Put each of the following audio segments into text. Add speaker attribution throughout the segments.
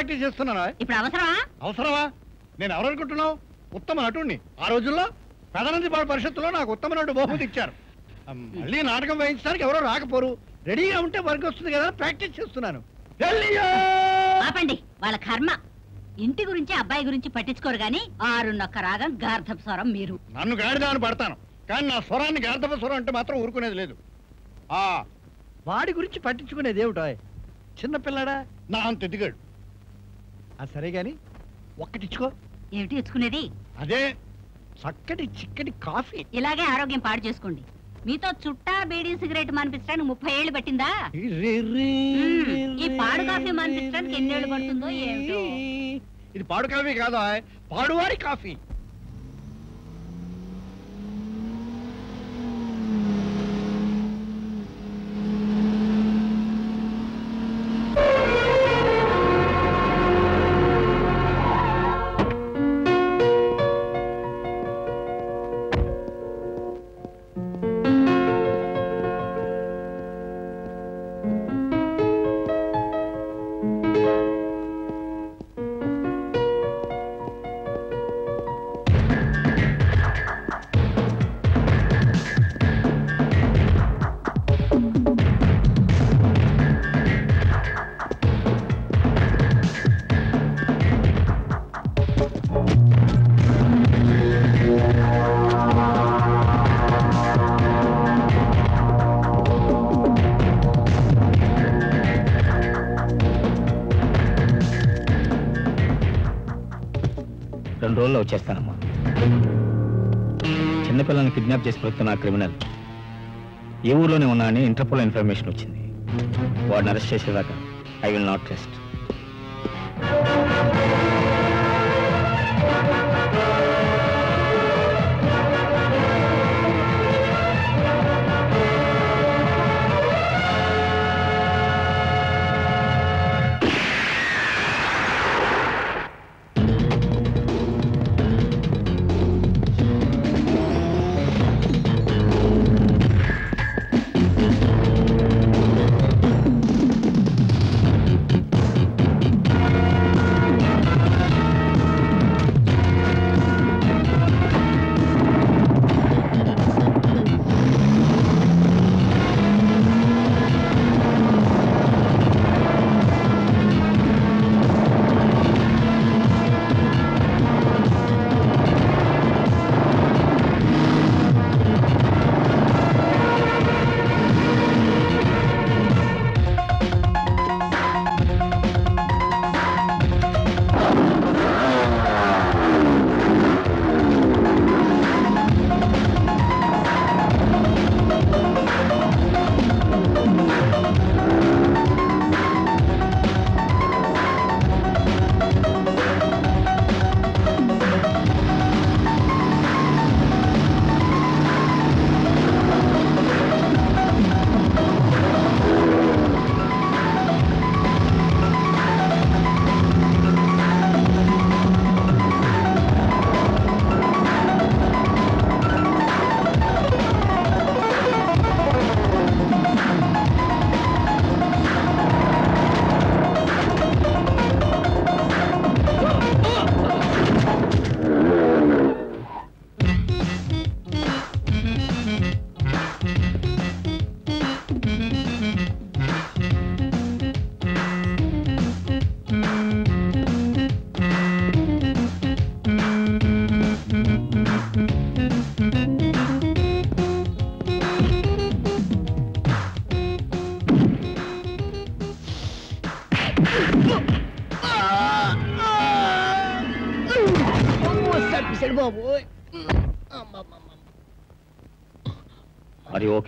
Speaker 1: Practice చేస్తున్నానా?
Speaker 2: ఇప్పుడు అవసరమా?
Speaker 1: అవసరమా? నేను ఎవరనుకుంటున్నావు ఉత్తమ నటుణ్ణి. ఆ రోజుల్లో పాడు పరిషత్తులో నాకు ఉత్తమ నటుడు బహుమతి ఇచ్చారు. మళ్ళీ నాటకం వేయించడానికి ఎవరో రాకపోరు. రెడీగా ఉంటే వర్క్ వస్తుంది కదా ప్రాక్టీస్ చేస్తున్నాను!
Speaker 2: ఆపండి. వాళ్ళ కర్మ. ఇంటి గురించి అబ్బాయి గురించి పట్టించుకోరు గాని ఆరున్నొక్క రాగం గార్ధప స్వరం మీరు.
Speaker 1: నన్ను గాడిదాన్ని పడతాను. కానీ నా స్వరాన్ని గార్ధప స్వరం అంటే మాత్రం ఊరుకునేది లేదు. ఆ వాడి గురించి పట్టించుకునేది ఏమిటో చిన్నపిల్లడా నా అంత ఎదిగాడు. ఆ సరే గాని ఒక్కటిచ్చుకో.
Speaker 2: ఏమిటి ఇచ్చుకునేది
Speaker 1: అదే చక్కటి చిక్కటి కాఫీ.
Speaker 2: ఇలాగే ఆరోగ్యం పాడు చేసుకోండి. మీతో చుట్టా బీడీ సిగరెట్ మానిపించడానికి ముప్పై ఏళ్ళు పట్టిందా. ఈ పాడు కాఫీ మానిపించడానికి ఎన్నేళ్ళు పడుతుందో ఏమిటో.
Speaker 1: ఇది పాడు కాఫీ కాదా? పాడువాడి కాఫీ.
Speaker 3: చేస్తానమ్మా. చిన్నపిల్లల్ని కిడ్నాప్ చేసి పెడుతున్న క్రిమినల్ ఏ ఊర్లోనే ఉన్నా అని ఇంటర్పోల్ ఇన్ఫర్మేషన్ వచ్చింది. వాడిని అరెస్ట్ చేసేదాకా
Speaker 4: I
Speaker 3: will
Speaker 4: not rest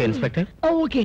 Speaker 4: okay
Speaker 3: inspector
Speaker 4: okay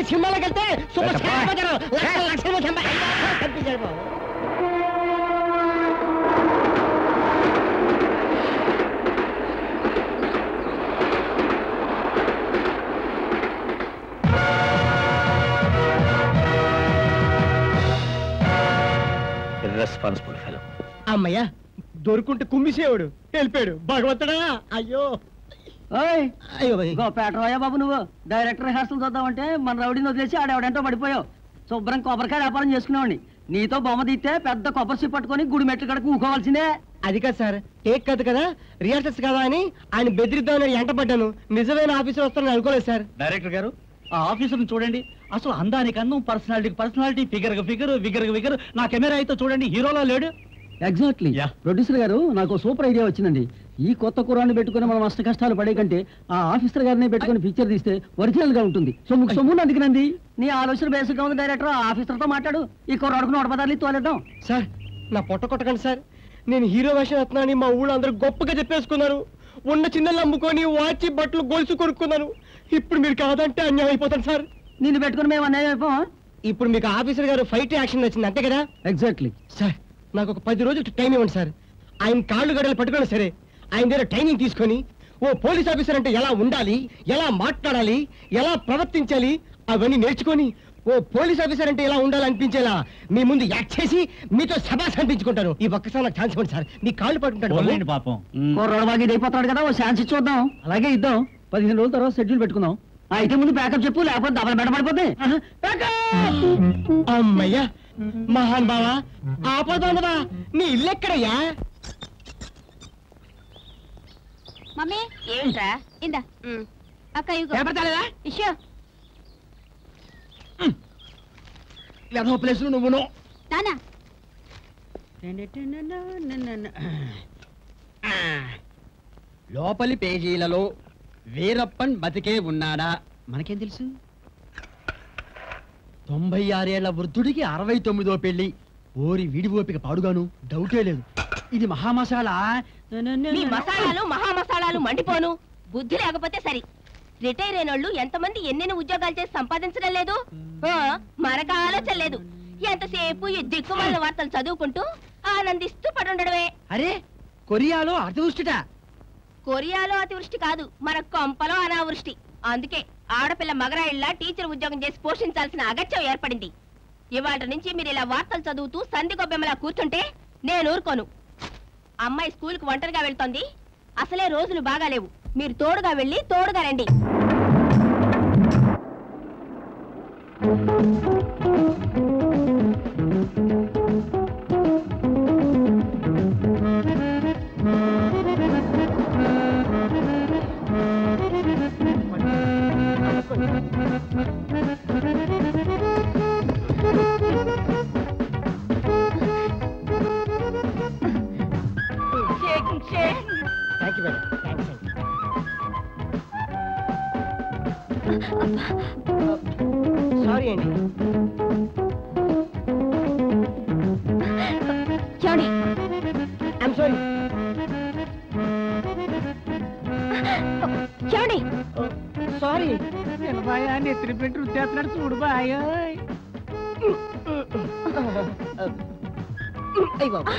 Speaker 4: కానీ సినిమాలోకి వెళ్తే. అయిపోతారు. లక్షలు లక్షలు కనిపించాడు బాబు.
Speaker 3: ఇర్రెస్పాన్సిబుల్ ఫెలో
Speaker 4: అమ్మయ్యా దొరుకుంటే కుమ్మిసేవాడు వెళ్ళిపోయాడు. భగవంతుడా అయ్యో. అయ్యో
Speaker 5: పేటరాయ బాబు నువ్వు. డైరెక్టర్ రిహార్సల్ చూద్దామంటే మన రౌడీని వదిలేసి ఆడెవడంటో పడిపోయావు. శుభ్రం కొబ్బరికాయ వ్యాపారం చేసుకునేవాడిని. నీతో బొమ్మ తీస్తే పెద్ద కొబ్బరి పట్టుకొని గుడి మెట్లు కడకు ఊకోవాల్సిందే.
Speaker 4: అది కాదు సార్ టేక్ కాదు కదా రిహార్సల్స్ కదా అని ఆయన బెదిరిద్దామని ఎంటపడ్డాను. నిజమైన ఆఫీసర్ వస్తానని అనుకోలేదు సార్.
Speaker 6: డైరెక్టర్ గారు ఆ ఆఫీసర్ని చూడండి. అసలు అందానికి అందం పర్సనాలిటీకి పర్సనాలిటీ ఫిగర్ ఫిగర్ ఫిగర్ ఫిగర్ నా కెమెరా అయితే చూడండి హీరోలా లేడు.
Speaker 5: Exactly
Speaker 6: yeah.
Speaker 5: ప్రొడ్యూసర్ గారు నాకు సూపర్ ఐడియా వచ్చిందండి. ఈ కొత్త కురాన్ని పెట్టుకుని మనం అష్ట కష్టాలు పడే కంటే ఆ ఆఫీసర్ గారిని పెట్టుకుని పిక్చర్ తీస్తే ఒరిజినల్గా ఉంటుంది. సొమ్ము సొమ్ము అందుకునండి నీ ఆలోచన బేసిక్గా ఉంది డైరెక్టర్ ఆఫీసర్తో మాట్లాడు. ఈ కుర్రాడుకు నూట పదాలు తోలేద్దాం
Speaker 4: సార్ నా పొట్ట కొట్టకండి సార్. నేను హీరో వేషం వేస్తున్నానని మా ఊళ్ళో అందరూ గొప్పగా చెప్పేసుకున్నారు. ఉన్న చిన్నలు అమ్ముకొని వాచి బట్టలు గొలుసు కొనుక్కున్నాను. ఇప్పుడు మీరు కాదంటే అన్యాయం అయిపోతాను సార్.
Speaker 5: నిన్ను పెట్టుకుని మేము అన్యాయం అయిపోవా
Speaker 4: ఇప్పుడు మీకు ఆఫీసర్ గారు ఫైట్ యాక్షన్ నచ్చింది అంతే కదా?
Speaker 5: ఎగ్జాక్ట్లీ
Speaker 4: సార్ నాకు ఒక పది రోజులు టైం ఇవ్వండి సార్. ఆయన కాళ్ళు గడలు పట్టుకున్నా సరే ఆయన దగ్గర ట్రైనింగ్ తీసుకొని ఓ పోలీస్ ఆఫీసర్ అంటే ఎలా ఉండాలి ఎలా మాట్లాడాలి ఎలా ప్రవర్తించాలి అవన్నీ నేర్చుకొని ఓ పోలీస్ ఆఫీసర్ అంటే ఎలా ఉండాలి అనిపించేలా మీ ముందు యాక్ట్ చేసి మీతో సభాస్ అనిపించుకుంటాను. ఈ ఒక్కసారి నాకు ఛాన్స్ ఇవ్వండి సార్. మీ కాళ్ళు పట్టుకుంటాడు
Speaker 6: పాపం.
Speaker 5: కుర్రాడు బాగా ఇది అయిపోతాడు కదా ఓ ఛాన్స్ ఇచ్చి చూద్దాం అలాగే ఇద్దాం. పదిహేను రోజుల తర్వాత షెడ్యూల్ పెట్టుకుందాం. ఆ, అయితే ముందు ప్యాకప్ చెప్పు లేకపోతే దబల బెడ పడిపోతే
Speaker 4: అమ్మయ్యా మహాన్ బావా ఆపదానవా నీ ఇల్లు ఎక్కడయ్యా?
Speaker 2: మమ్మీ? ఏంట్రా ఇందా. అక్క ఇగో ఇష్యూ.
Speaker 4: ఏదో ప్లేస్ నువ్వును
Speaker 2: నానా.
Speaker 7: లోపలి పేజీలలో వీరప్పన్ బతికే ఉన్నాడా? మనకేం తెలుసు? తొంభై ఆరేళ్ళ వృద్ధుడికి అరవై తొమ్మిదో పెళ్ళి ఓరి వీడి ఓపిక పాడుగాను డౌటే లేదు. ఇది మహామసాలా
Speaker 8: మీ మసాలాలు మహా మసాలాలు మండిపోను. బుద్ధి లేకపోతే సరి. రిటైర్ అయినోళ్ళు ఎంతమంది ఎన్నెన్ని ఉద్యోగాలు చేసి సంపాదించడం లేదు? మనకు ఆలోచన లేదు. ఎంతసేపు ఈ దిక్కుమాలిన వార్తలు చదువుకుంటూ ఆనందిస్తూ పడుండడమే.
Speaker 7: అరే కొరియాలో అతివృష్టిట
Speaker 8: కొరియాలో అతివృష్టి కాదు మన కొంపలో అనావృష్టి. అందుకే ఆడపిల్ల మగరాయిల్లా టీచర్ ఉద్యోగం చేసి పోషించాల్సిన అగత్యం ఏర్పడింది. ఇవాళ నుంచి మీరు ఇలా వార్తలు చదువుతూ సంధి గొబ్బెమ్మలా కూర్చుంటే నేను ఊరుకోను. అమ్మాయి స్కూల్కి ఒంటరిగా వెళ్తోంది. అసలే రోజులు బాగాలేవు మీరు తోడుగా వెళ్ళి తోడుగా రండి.
Speaker 4: సారీ అండి.
Speaker 8: చూడండి
Speaker 4: ఐఎమ్ సారీ
Speaker 8: చూడండి
Speaker 4: సారీ
Speaker 5: నెత్తిరి పెట్టి రుద్దేస్తున్నాడు చూడు బాయ్.
Speaker 4: అయ్యి బాబు.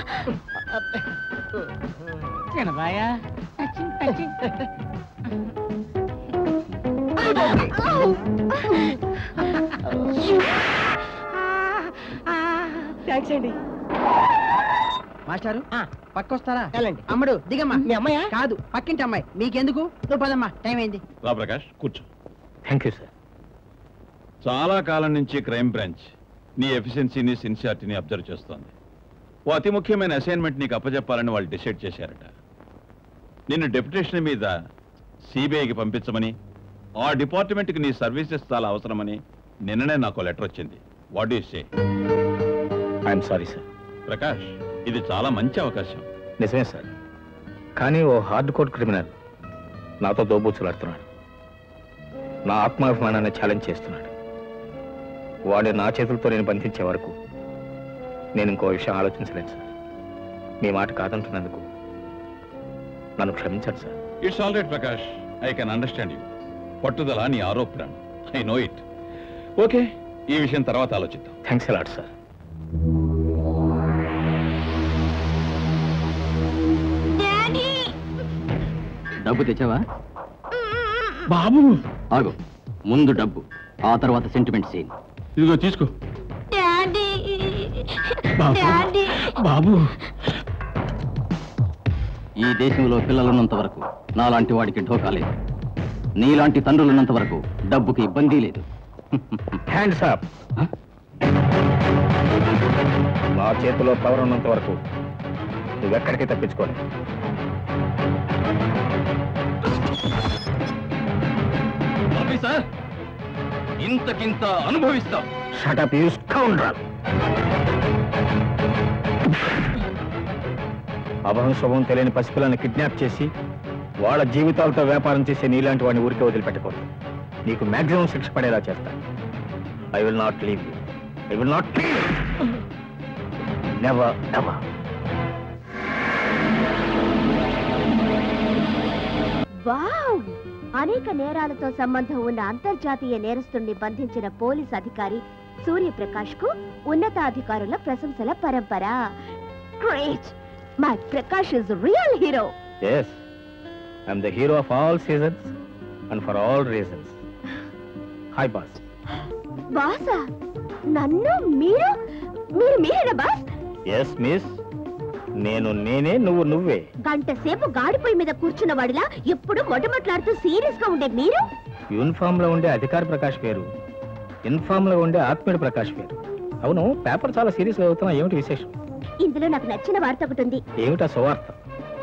Speaker 5: చిన్నబాయా
Speaker 4: థ్యాంక్స్ అండి.
Speaker 7: మాస్టారు? పక్కొస్తారా?
Speaker 4: వెళ్ళండి.
Speaker 7: అమ్మడు దిగమ్మా.
Speaker 4: మీ అమ్మాయా?
Speaker 7: కాదు పక్కింటి అమ్మాయి. మీకెందుకు? నువ్వు పదమ్మా టైం అయింది.
Speaker 9: రా ప్రకాష్ కూర్చో.
Speaker 3: థ్యాంక్ యూ సార్
Speaker 9: చాలా కాలం నుంచి క్రైమ్ బ్రాంచ్ నీ ఎఫిషియన్సీని సిన్సియారిటీని అబ్జర్వ్ చేస్తోంది. ఓ అతి ముఖ్యమైన అసైన్మెంట్ నీకు అప్పచెప్పాలని వాళ్ళు డిసైడ్ చేశారట. నిన్ను డెప్యుటేషన్ మీద సిబిఐకి పంపించమని ఆ డిపార్ట్మెంట్కి నీ సర్వీసెస్ చాలా అవసరమని నిన్ననే నాకు లెటర్ వచ్చింది. What you say
Speaker 3: I'm sorry sir
Speaker 9: Prakash ఇది చాలా మంచి అవకాశం.
Speaker 3: నిజమే సార్ కానీ ఓ హార్డ్ కోర్ క్రిమినల్ నాతో దోబూచులాడుతున్నాడు. నా ఆత్మాభిమానాన్ని ఛాలెంజ్ చేస్తున్నాడు. వాడు నా చేతులతో నేను బంధించే వరకు నేను ఇంకో విషయం ఆలోచించలేను సార్ మీ మాట కాదంటున్నందుకు నన్ను క్షమించండి sir
Speaker 9: it's all right Prakash. I can understand you పట్టుదల నీ ఆరోపణ. ఐ నో ఇట్ ఓకే ఈ విషయం తర్వాత ఆలోచిద్దాం.
Speaker 3: థ్యాంక్స్ అలాట్ సార్
Speaker 10: డబ్బు తెచ్చావా?
Speaker 11: బాబు!
Speaker 10: ఆగు. ముందు డబ్బు ఆ తర్వాత సెంటిమెంట్ సీన్
Speaker 11: ఇదిగో తీసుకో.
Speaker 12: డాడీ!
Speaker 11: బాబు
Speaker 12: డాడీ!
Speaker 11: బాబు!
Speaker 10: ఈ దేశంలో పిల్లలున్నంత వరకు నాలాంటి వాడికి ఢోకా లేదు. నీలాంటి తండ్రులున్నంత వరకు డబ్బుకి ఇబ్బంది లేదు.
Speaker 3: హ్యాండ్స్ అప్ నా చేతిలో పవర్ ఉన్నంత వరకు నువ్వెక్కడికి తప్పించుకోలేదు
Speaker 10: ఆఫీసర్ ఇంతకింత అనుభవిస్తాం
Speaker 3: షటప్ యూ స్కౌండ్రల్ అభం శుభం తెలియని పసిపిల్లని కిడ్నాప్ చేసి వాళ్ళ జీవితాలతో వ్యాపారం చేసే నీలాంటి వాడిని ఊరికే వదిలిపెట్టకూడదు. నీకు మాక్సిమం శిక్ష పడేలా చేస్తా. I will not leave you I will not never never
Speaker 12: wow! అనేక నేరాలతో సంబంధం ఉన్న అంతర్జాతీయ నేరస్తుణ్ణి బంధించిన పోలీస్ అధికారి సూర్యప్రకాష్కు ఉన్నతాధికారుల ప్రశంసల పరంపర. Great my Prakash is real hero
Speaker 3: yes I'm the hero of all seasons and for all reasons hi boss
Speaker 12: బాసా నన్ను మీరు మీరు మీరేనా బాస్?
Speaker 3: ఎస్ మిస్ నేను నేనే నువ్వు నువ్వే.
Speaker 12: గంట సేపు గాడిపోయి మీద కూర్చున్న వాడిలా ఎప్పుడు మొట్టమొట్లాడుతూ సీరియస్గా ఉండే మీరు?
Speaker 3: యూనిఫామ్లో ఉండే అధికార ప్రకాష్ పేరు. ఇన్ఫామ్లో ఉండే ఆత్మీయుడు ప్రకాష్ పేరు. అవును పేపర్ చాలా సీరియస్గా అవుతున్నా ఏమిటి విశేషం?
Speaker 12: ఇందులో నాకు నచ్చిన వార్త ఒకటి ఉంది.
Speaker 3: ఏమిటా సువార్త?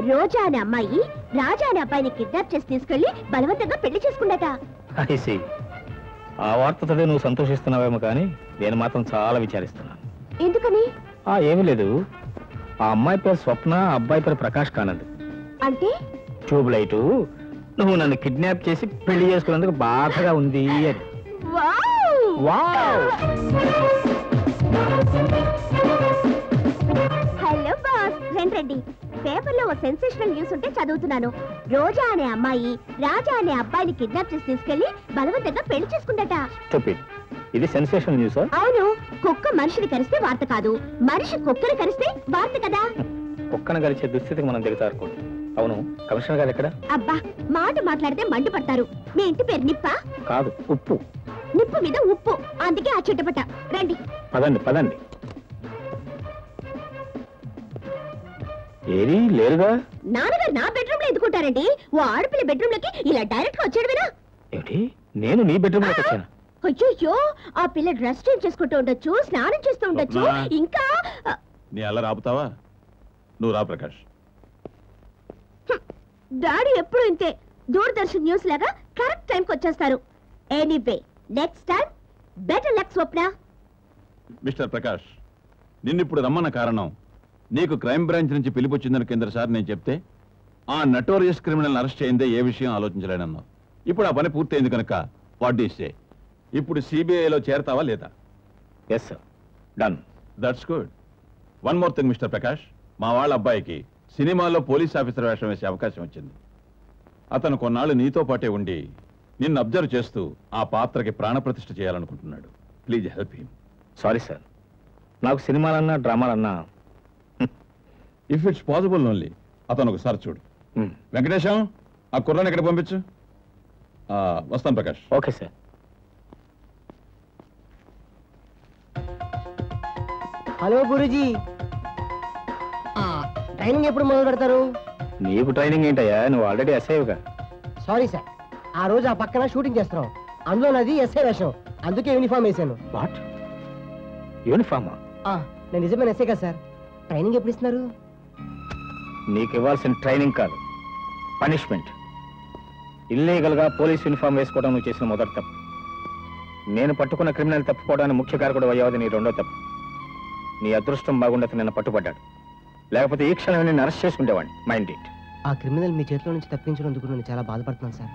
Speaker 12: రోజా అనే అమ్మాయి రాజా అనే అబ్బాయిని కిడ్నాప్ చేసి తీసుకెళ్ళి బలవంతంగా పెళ్ళి చేసుకుందట
Speaker 3: ఐసి ఆ వార్తతోనే నువ్వు సంతోషిస్తున్నావేమో కానీ నేను మాత్రం చాలా విచారిస్తున్నాను.
Speaker 12: ఎందుకని?
Speaker 3: ఆ ఏమీ లేదు. ఆ అమ్మాయి పేరు స్వప్న ఆ అబ్బాయి పేరు ప్రకాష్ కానంద్.
Speaker 12: అంటే?
Speaker 3: ట్యూబ్ లైటు నువ్వు నన్ను కిడ్నాప్ చేసి పెళ్ళి చేసుకున్నందుకు బాధగా ఉంది అని.
Speaker 12: వావ్!
Speaker 3: వావ్!
Speaker 12: హలో బాస్ రండి రండి. పేపర్లో ఓ సెన్సేషనల్ న్యూస్ ఉంటే చదువుతున్నాను. రోజా అనే అమ్మాయి రాజా అనే అబ్బాయిని కిడ్నాప్ చేసి తీసుకెళ్ళి బలవంతంగా పెళ్ళి చేసుకుందట.
Speaker 3: ఇది. Sensation news?
Speaker 12: అవును కుక్క మనిషిని కరిస్తే వార్త కాదు. మనిషి కుక్కని కరిస్తే వార్త కదా.
Speaker 3: కుక్కను గడిచే దుస్థితికి మనం దిగుతారుకోండి అవును కమిషనర్ గారు ఎక్కడ?
Speaker 12: అబ్బా మాట మాట్లాడితే మండిపడతారు మీ ఇంటి పేరు నిప్ప?
Speaker 3: కాదు ఉప్పు.
Speaker 12: నిప్పు మీద ఉప్పు. అందుకే ఆ చుట్టపట రండి.
Speaker 3: పదండి పదండి. ఏది? లేరుగా?
Speaker 12: నాన్నగారు నా బెడ్రూమ్లో ఎందుకుంటారండి? ఓ ఆడపిల్ల బెడ్రూమ్లోకి ఇలా డైరెక్ట్గా వచ్చేయడమేనా?
Speaker 3: ఏమిటి? నేను నీ బెడ్రూమ్లోకి వచ్చాను.
Speaker 12: అయ్యో ఆ పిల్ల డ్రెస్ చేంజ్ చేసుకుంటూ ఉండొచ్చు స్నానం చేస్తూ ఉండొచ్చు. ఇంకా
Speaker 9: నీ అల్ల రాపుతావా? నువ్వు రా ప్రకాష్.
Speaker 12: డాడీ ఎప్పుడు ఇంతే దూరదర్శన్ న్యూస్ లాగా కరెక్ట్ టైంకి వచ్చేస్తారు. Anyway next time better luck Swapna.
Speaker 9: Mister Prakash నిన్నిప్పుడు రమ్మన్న కారణం నీకు క్రైమ్ బ్రాంచ్ నుంచి పిలిపొచ్చిందని కింద సార్ నేను చెప్తే ఆ నటోరియస్ క్రిమినల్ అరెస్ట్ చేయిందే ఏ విషయం ఆలోచించలేనన్నావు. ఇప్పుడు ఆ పని పూర్తయింది కనుక వాట్ సే? ఇప్పుడు సిబిఐలో చేరతావా లేదా?
Speaker 3: Yes sir done
Speaker 9: that's good one more thing mister Prakash మా వాళ్ళ అబ్బాయికి సినిమాలో పోలీస్ ఆఫీసర్ వేషం వేసే అవకాశం వచ్చింది. అతను కొన్నాళ్ళు నీతో పాటే ఉండి నిన్ను అబ్జర్వ్ చేస్తూ ఆ పాత్రకి ప్రాణప్రతిష్ఠ చేయాలనుకుంటున్నాడు. Please help him
Speaker 3: sorry sir నాకు సినిమాలన్నా డ్రామాలన్నా
Speaker 9: ఇఫ్ ఇట్స్ పాసిబుల్ ఓన్లీ అతను ఒకసారి చూడు.
Speaker 3: మ్,
Speaker 9: వెంకటేశం ఆ కుర్రాన్ని ఇక్కడ పంపించు? ఆ, వస్తాను Prakash.
Speaker 3: Okay sir.
Speaker 4: Hello Guruji. Training ఎప్పుడు మొదలు పెడతారు?
Speaker 3: నీకు ట్రైనింగ్ ఏంటయ్యా? నువ్వు ఆల్రెడీ ఎస్ఐవ్గా
Speaker 4: సారీ సార్ ఆ రోజు ఆ పక్కన షూటింగ్ చేస్తున్నాం. అందులో నాది ఎస్ఐ వేషం. అందుకే యూనిఫామ్ వేసాను.
Speaker 3: వాట్ యూనిఫామా
Speaker 4: ఆ, నేను నిజమైన ఎస్ఐ కదా సార్ ట్రైనింగ్ ఎప్పుడు ఇస్తున్నారు?
Speaker 3: నీకు ఇవ్వాల్సిన ట్రైనింగ్ కాదు. పనిష్మెంట్. ఇల్లీగల్గా పోలీస్ యూనిఫామ్ వేసుకోవడం నువ్వు చేసిన మొదటి తప్పు. నేను పట్టుకున్న క్రిమినల్ తప్పుకోవడానికి ముఖ్య కారకుడు అయ్యావది నీ రెండో తప్పు. నీ అదృష్టం బాగుండత నిన్న పట్టుబడ్డాడు. లేకపోతే ఈ క్షణం నేను అరెస్ట్ చేసుకుంటేవాడిని మైండ్ ఇట్.
Speaker 4: ఆ క్రిమినల్ మీ చేతిలో నుంచి తప్పించినందుకు నేను చాలా బాధపడుతున్నాను సార్.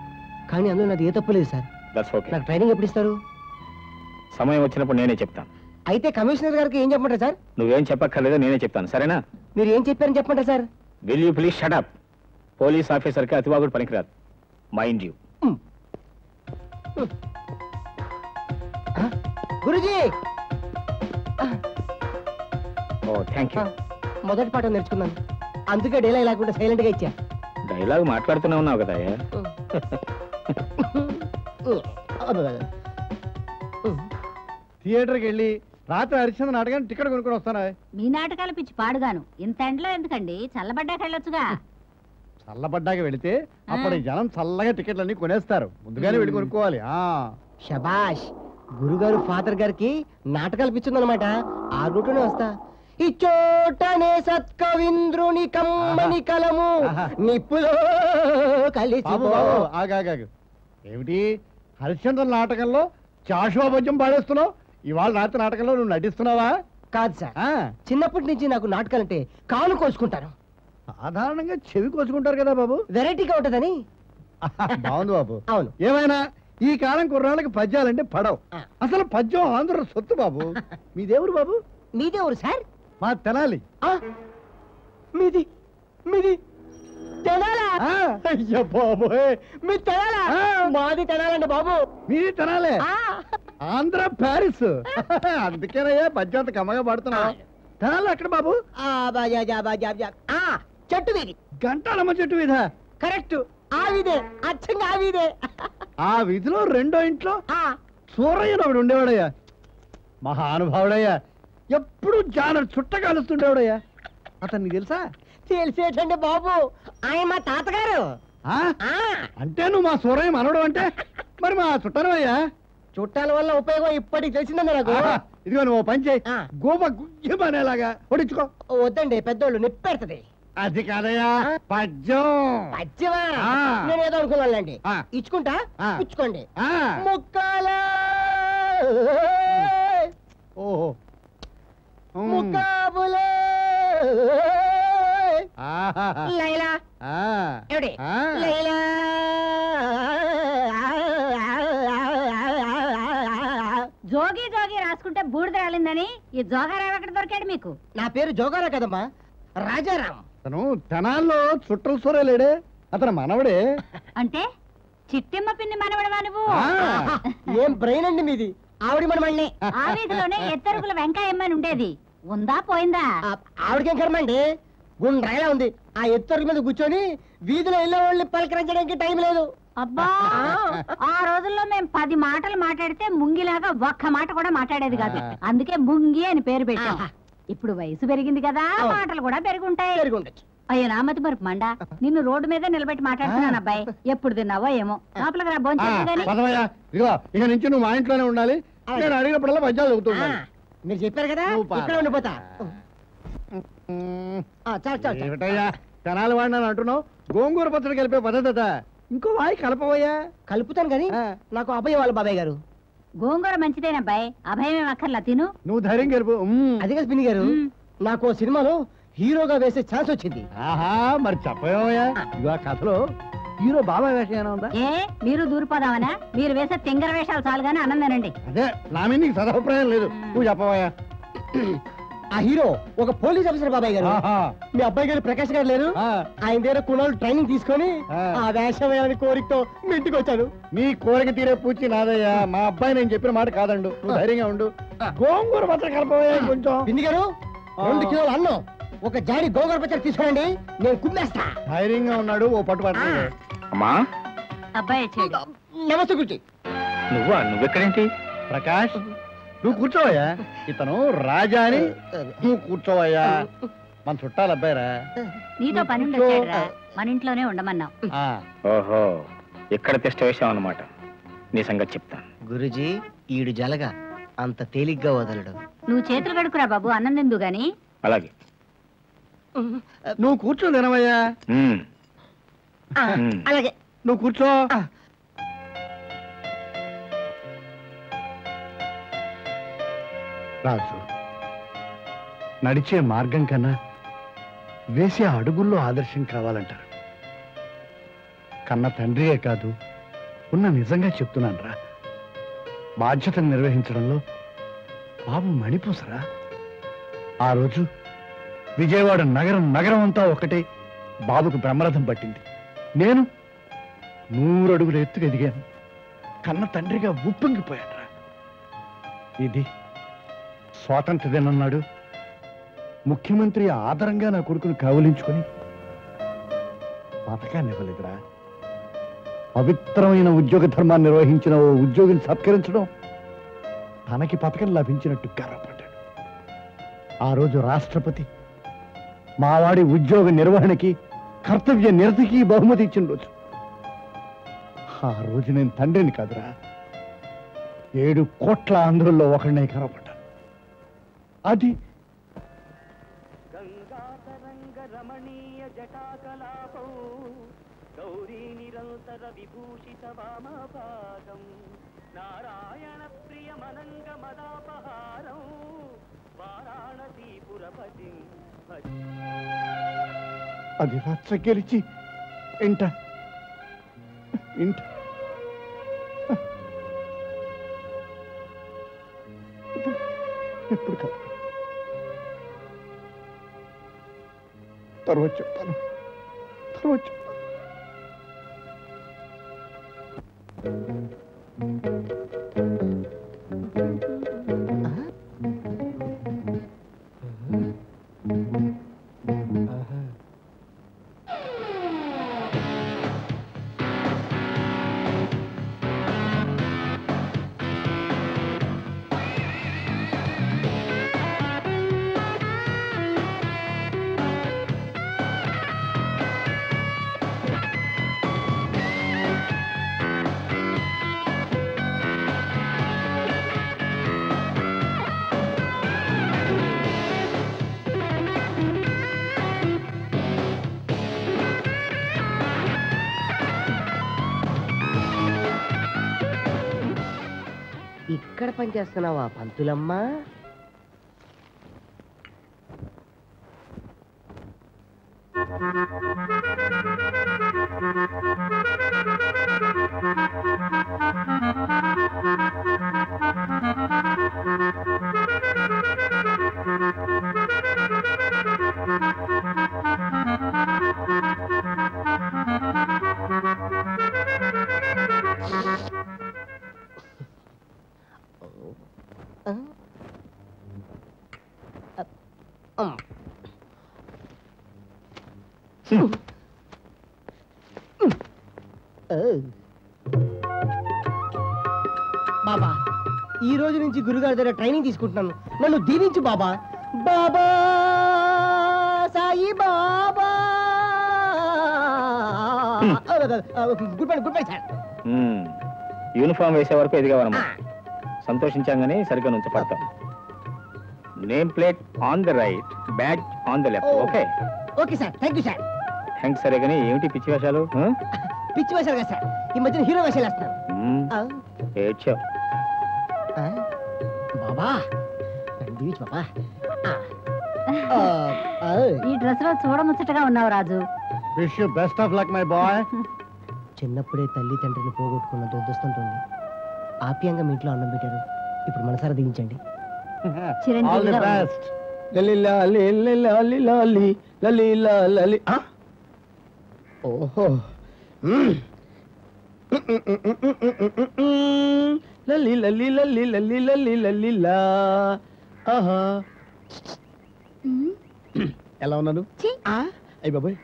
Speaker 4: కానీ అందులో నాది ఏ తప్పు లేదు సార్.
Speaker 3: దట్స్ ఓకే
Speaker 4: నాకు ట్రైనింగ్ ఎప్పుడు ఇస్తారు?
Speaker 3: సమయం వచ్చినప్పుడు నేనే చెప్తాను.
Speaker 4: అయితే కమిషనర్ గారికి ఏం చెప్పమంటారు సార్?
Speaker 3: నువ్వేం చెప్పక్కర్లేదో నేనే చెప్తాను. సరేనా?
Speaker 4: మీరు ఏం చెప్పారని చెప్పమంటారు sir?
Speaker 3: Will you please shut up police ఆఫీసర్కి అతివాగుడు పనికిరాదు. Mind you
Speaker 4: Guruji!
Speaker 3: Oh thank you
Speaker 4: మొదటి పాఠం నేర్చుకున్నాను. అందుకే డేలా లేకుండా సైలెంట్గా ఇచ్చా.
Speaker 3: డైలాగ్ మాట్లాడుతూనే ఉన్నావు కదా
Speaker 1: థియేటర్కి వెళ్ళి రాత్రి హరిశ్చంద్ర నాటకాన్ని టికెట్ కొనుక్కొని వస్తానా?
Speaker 2: మీ నాటకాల పిచ్చి పాడుగాను. ఇంత ఎండలో ఎందుకండి? చల్లబడ్డాక వెళ్ళొచ్చుగా.
Speaker 1: చల్లబడ్డాక వెళితే అప్పుడు ఈ జనం చల్లగా టికెట్లన్నీ కొనేస్తారు. ముందుగానే వెళ్ళి కొనుక్కోవాలి. ఆ.
Speaker 4: శబాష్ గురుగారు ఫాదర్ గారికి నాటకాలు పిచ్చుందనమాట ఆ రూట్లోనే వస్తా. ఈ చోటనే సత్కవింద్రుని కమ్మని కలము. నిప్పులో కలిసి
Speaker 1: బాబు బాబు ఆగాగాగు ఏమిటి? హరిశ్చంద్ర నాటకంలో చాషోభజ్యం పాడేస్తున్నావు? ఇవాళ రాత్రి నాటకంలో నువ్వు నటిస్తున్నావా?
Speaker 4: కాదు సార్.
Speaker 1: ఆ,
Speaker 4: చిన్నప్పటి నుంచి నాకు నాటకాలంటే కాలు కోసుకుంటాను.
Speaker 1: సాధారణంగా చెవి కోసుకుంటారు కదా బాబు?
Speaker 4: వెరైటీగా ఉంటదని.
Speaker 1: బాగుంది బాబు.
Speaker 4: అవును.
Speaker 1: ఏమైనా? ఈ కాలం కుర్రాళ్ళకి పద్యాలంటే పడవు. అసలు పద్యం ఆంధ్ర సొత్తు బాబు. మీదేవురు బాబు?
Speaker 4: మీదే ఊరు సార్?
Speaker 1: మా తెనాలి?
Speaker 4: మీది? మీది?
Speaker 1: బాబోయ్.
Speaker 4: మీ తెనాలా. మాది తెనాలండి బాబు.
Speaker 1: మీది తెనాలే. ఆంధ్ర ప్యారిస్. అందుకేనయ్యా పద్యం అంత కమ్మగా పాడుతున్నావు తెనాలి అక్కడ బాబు?
Speaker 4: చెట్టు మీది.
Speaker 1: గంటాలమ్మ చెట్టు మీద?
Speaker 4: కరెక్ట్. ఆ వీధే అచ్చంగా ఆ వీధే.
Speaker 1: ఆ వీధిలో రెండో ఇంట్లో
Speaker 4: ఆ,
Speaker 1: సూరయ్యను ఒకడు ఉండేవాడయ్యా. మహానుభావుడయ్యా. ఎప్పుడు జాన చుట్ట కాలుస్తుండేవాడయ్యా అతన్ని తెలుసా?
Speaker 4: తెలిసేటండి బాబు. ఆయన మా తాతగారు.
Speaker 1: అంటే నువ్వు మా సూరయ్య మనవడు అంటే మరి మా చుట్టనవయ్యా
Speaker 4: చుట్టాల వల్ల ఉపయోగం ఇప్పటికి తెలిసిందండి నాకు.
Speaker 1: ఇదిగో నువ్వు పని చేయి.
Speaker 4: ఆ.
Speaker 1: గోప గుయ్యమనేలాగా ఒడించుకో
Speaker 4: వద్దండి పెద్దోళ్ళు నిప్పెడుతుంది.
Speaker 1: అది కాదయ్యా పద్యం. ఆ.
Speaker 4: నేను ఏదో అనుకున్నానులేండి.
Speaker 1: ఆ.
Speaker 4: ఇచ్చుకుంటా. పుచ్చుకోండి
Speaker 1: ఆ,
Speaker 4: ముక్కాల.
Speaker 1: ఓహో.
Speaker 4: లైలా.
Speaker 1: ఆ.
Speaker 4: లైలా.
Speaker 2: జోగి జోగి రాసుకుంటే బూడిద రాలిందని ఈ జోగారావు ఎక్కడ దొరికాడు మీకు?
Speaker 4: నా పేరు జోగారా కదమ్మా. రాజారాం.
Speaker 1: అతను తెనాల్లో చుట్టల సూరే లేడే అతను మనవడే.
Speaker 2: అంటే చిట్టెమ్మ పిన్ని మనవడవా నువ్వు.
Speaker 4: ఏం బ్రెయిన్ అండి మీది? ఆవిడ మన మళ్ళీ
Speaker 2: ఆ వీధిలోనే ఎత్తరుగుల వెంకాయమ్మని ఉండేది. ఉందా పోయిందా?
Speaker 4: ఆవిడకేం కర్మ అండి? గుండ్రాయిలా ఉంది. ఆ ఎత్తరు మీద కూర్చొని వీధిలో వెళ్ళే వాళ్ళని పలకరించడానికి టైం లేదు.
Speaker 2: అబ్బా! ఆ రోజుల్లో మేము పది మాటలు మాట్లాడితే ముంగిలాగా ఒక్క మాట కూడా మాట్లాడేది కాదు. అందుకే ముంగి అని పేరు పెట్టాం. ఇప్పుడు వయసు పెరిగింది కదా. మాటలు కూడా పెరుగుంటాయి.
Speaker 4: పెరిగి ఉండొచ్చు.
Speaker 2: అయ్యో నామతి మరపు మండ. నిన్ను రోడ్డు మీద నిలబెట్టి మాట్లాడుతున్నాను అబ్బాయి. ఎప్పుడు తిన్నావో ఏమో. లోపలికి రా
Speaker 1: ఇక నుంచి నువ్వు మా ఇంట్లోనే ఉండాలి. నేను అడిగినప్పుడల్లా పద్యాలు
Speaker 4: ఆ,
Speaker 1: చదువుతున్నాను
Speaker 4: మీరు చెప్పారు కదా. ఇక్కడ ఉండిపోతా. చాలు చాలు చాలు.
Speaker 1: ఏమిటయ్యా తెనాలి వాడిని అంటున్నావు? గోంగూర పచ్చడి కలిపే పద్ధత ఇంకో వాయి కలపవయ్యా
Speaker 4: కలుపుతాను కానీ
Speaker 1: ఆ.
Speaker 4: నాకు అభయ వాళ్ళ బాబాయ్ గారు.
Speaker 2: గోంగూర మంచిదేనబ్బాయి. అభయమేం అక్కర్లా తిను.
Speaker 1: నువ్వు ధైర్యం ఉమ్.
Speaker 4: అదిగా స్పిన్ని గారు. నాకు సినిమాలో హీరోగా వేసే ఛాన్స్ వచ్చింది.
Speaker 1: ఆహా మరి చెప్పవయ్యా ఆ. కథలో హీరో బాబాయ్ వేషం ఏమైనా ఉందా?
Speaker 2: ఏ మీరు దూరిపోదామనా? మీరు వేసే తింగర వేషాలు చాలు గానీ అన్నం తినండి
Speaker 1: అదే నా మీద నీకు సదభిప్రాయం లేదు. నువ్వు చెప్పవయ్యా
Speaker 4: ఆ హీరో ఒక పోలీస్ ఆఫీసర్ బాబాయ్ గారు. మీ అబ్బాయి గారు ప్రకాష్ గారు లేరు? ఆయన దగ్గర కుణాలు ట్రైనింగ్ తీసుకొని
Speaker 1: ఆ.
Speaker 4: వేషం వేయాలని కోరికతో మీ ఇంటికి వచ్చాను.
Speaker 1: నీ కోరిక తీరే పూచి నాదయ్యా. మా అబ్బాయి నేను చెప్పిన మాట కాదండు. ధైర్యంగా ఉండు. గోంగూర పచ్చడి కలపవయ్యా కొంచెం.
Speaker 4: పిన్ని గారు. రెండు కిలోలు అన్నం ఒక జాడి గోగర పచ్చడి తీసుకోండి నేను కుమ్మేస్తా.
Speaker 1: ధైర్యంగా ఉన్నాడు ఓ పట్టు పడుతుంది
Speaker 3: అమ్మా.
Speaker 2: అబ్బాయి
Speaker 4: నమస్తే గుర్తి
Speaker 3: నువ్వా? నువ్వెక్కడేంటి?
Speaker 1: ప్రకాష్. నువ్వు కూర్చోవయ్యా. ఇతను రాజా అని నువ్వు కూర్చోవయ్యా. మన చుట్టాలు అబ్బాయిరా.
Speaker 2: నీతో పని మన ఇంట్లోనే ఉండమన్నాం
Speaker 1: ఆ,
Speaker 3: ఓహో ఇక్కడ తిష్ట వేసాం అన్నమాట. నీ సంగతి చెప్తాను
Speaker 4: గురుజీ ఈడు జలగా. అంత తేలిగ్గా వదలడు.
Speaker 2: నువ్వు చేతులు కడుకురా బాబు అన్నం తిందు గాని.
Speaker 3: అలాగే.
Speaker 1: నువ్వు కూర్చో తినవయ్యా.
Speaker 4: అలాగే.
Speaker 1: నువ్వు కూర్చో. రాజు. నడిచే మార్గం కన్నా వేసే అడుగుల్లో ఆదర్శం కావాలంటారు. కన్న తండ్రియే కాదు ఉన్న నిజంగా చెప్తున్నాను రా. బాధ్యతను నిర్వహించడంలో బాబు మణిపూసరా? ఆ రోజు విజయవాడ నగరం నగరం అంతా ఒకటే బాబుకు బ్రహ్మరథం పట్టింది. నేను నూరు ఎత్తుకు ఎదిగాను. కన్న తండ్రిగా ఉప్పొంగిపోయాడురా ఇది స్వాతంత్ర దినన్నాడు ముఖ్యమంత్రి ఆదరంగా నా కొడుకును కావలించుకొని పథకాన్ని ఇవ్వలేదురా పవిత్రమైన ఉద్యోగ ధర్మాన్ని నిర్వహించిన ఓ ఉద్యోగిని సత్కరించడం తనకి పథకం లభించినట్టు గర్వపడ్డాడు. ఆ రోజు రాష్ట్రపతి మావాడి ఉద్యోగ నిర్వహణకి కర్తవ్య నిరతికి బహుమతి ఇచ్చిన రోజు. ఆ రోజు నేను తండ్రిని కాదురా. ఏడు కోట్ల ఆంధ్రుల్లో ఒకడినే గర్వపడ్డాను అది
Speaker 13: గంగాతరంగ రమణీయ జటాకలాపౌ గౌరీ నిరంతర విభూషిత వామపాదం నారాయణ ప్రియమనంగ మదాపహారం వారాణసీపురపతి
Speaker 1: అది రచ్చ గెలిచి ఇంట ఇంట ఇప్పుడు- ఇప్పుడు కాదు తర్వాత చెప్తాను తర్వాత
Speaker 14: పనిచేస్తున్నావా పంతులమ్మా?
Speaker 4: గురుగారి దగ్గర ట్రైనింగ్ తీసుకుంటున్నాను. నన్ను దీవించు Baba. Baba Sai Baba. Good bye good
Speaker 3: sir. Uniform వేసే వరకు ఎదిగావన్నమాట సంతోషించాం కానీ సరిగ్గా నుంచపడతాం. Name plate on the right badge on the left. Okay?
Speaker 4: Okay sir thank you sir.
Speaker 3: Thanks సరే కానీ ఏమిటి పిచ్చి వేషాలు?
Speaker 4: పిచ్చి వేశారు కదా సార్. ఈ మధ్యన హీరో వేషాలు వేస్తున్నారు. ఆ,
Speaker 3: ఏడ్చావు.
Speaker 2: ఈ డ్రెస్లో చూడముచ్చటగా ఉన్నావు Raju.
Speaker 1: Wish you best of luck my boy.
Speaker 4: చిన్నప్పుడే తల్లి తండ్రిని పోగొట్టుకున్న దురదృష్టంతో ఆప్యాయంగా మీ ఇంట్లో అన్నం పెట్టారు. ఇప్పుడు మనసారా దీవించండి.
Speaker 1: ఆల్ ది బెస్ట్
Speaker 4: ఓహో. మ్మ్.
Speaker 7: లల్లి లల్లి లల్లి లల్లి లల్లి లల్లి లా. ఆహా ఎలా ఉన్నాను? ఆ, అయ్ బాబాయ్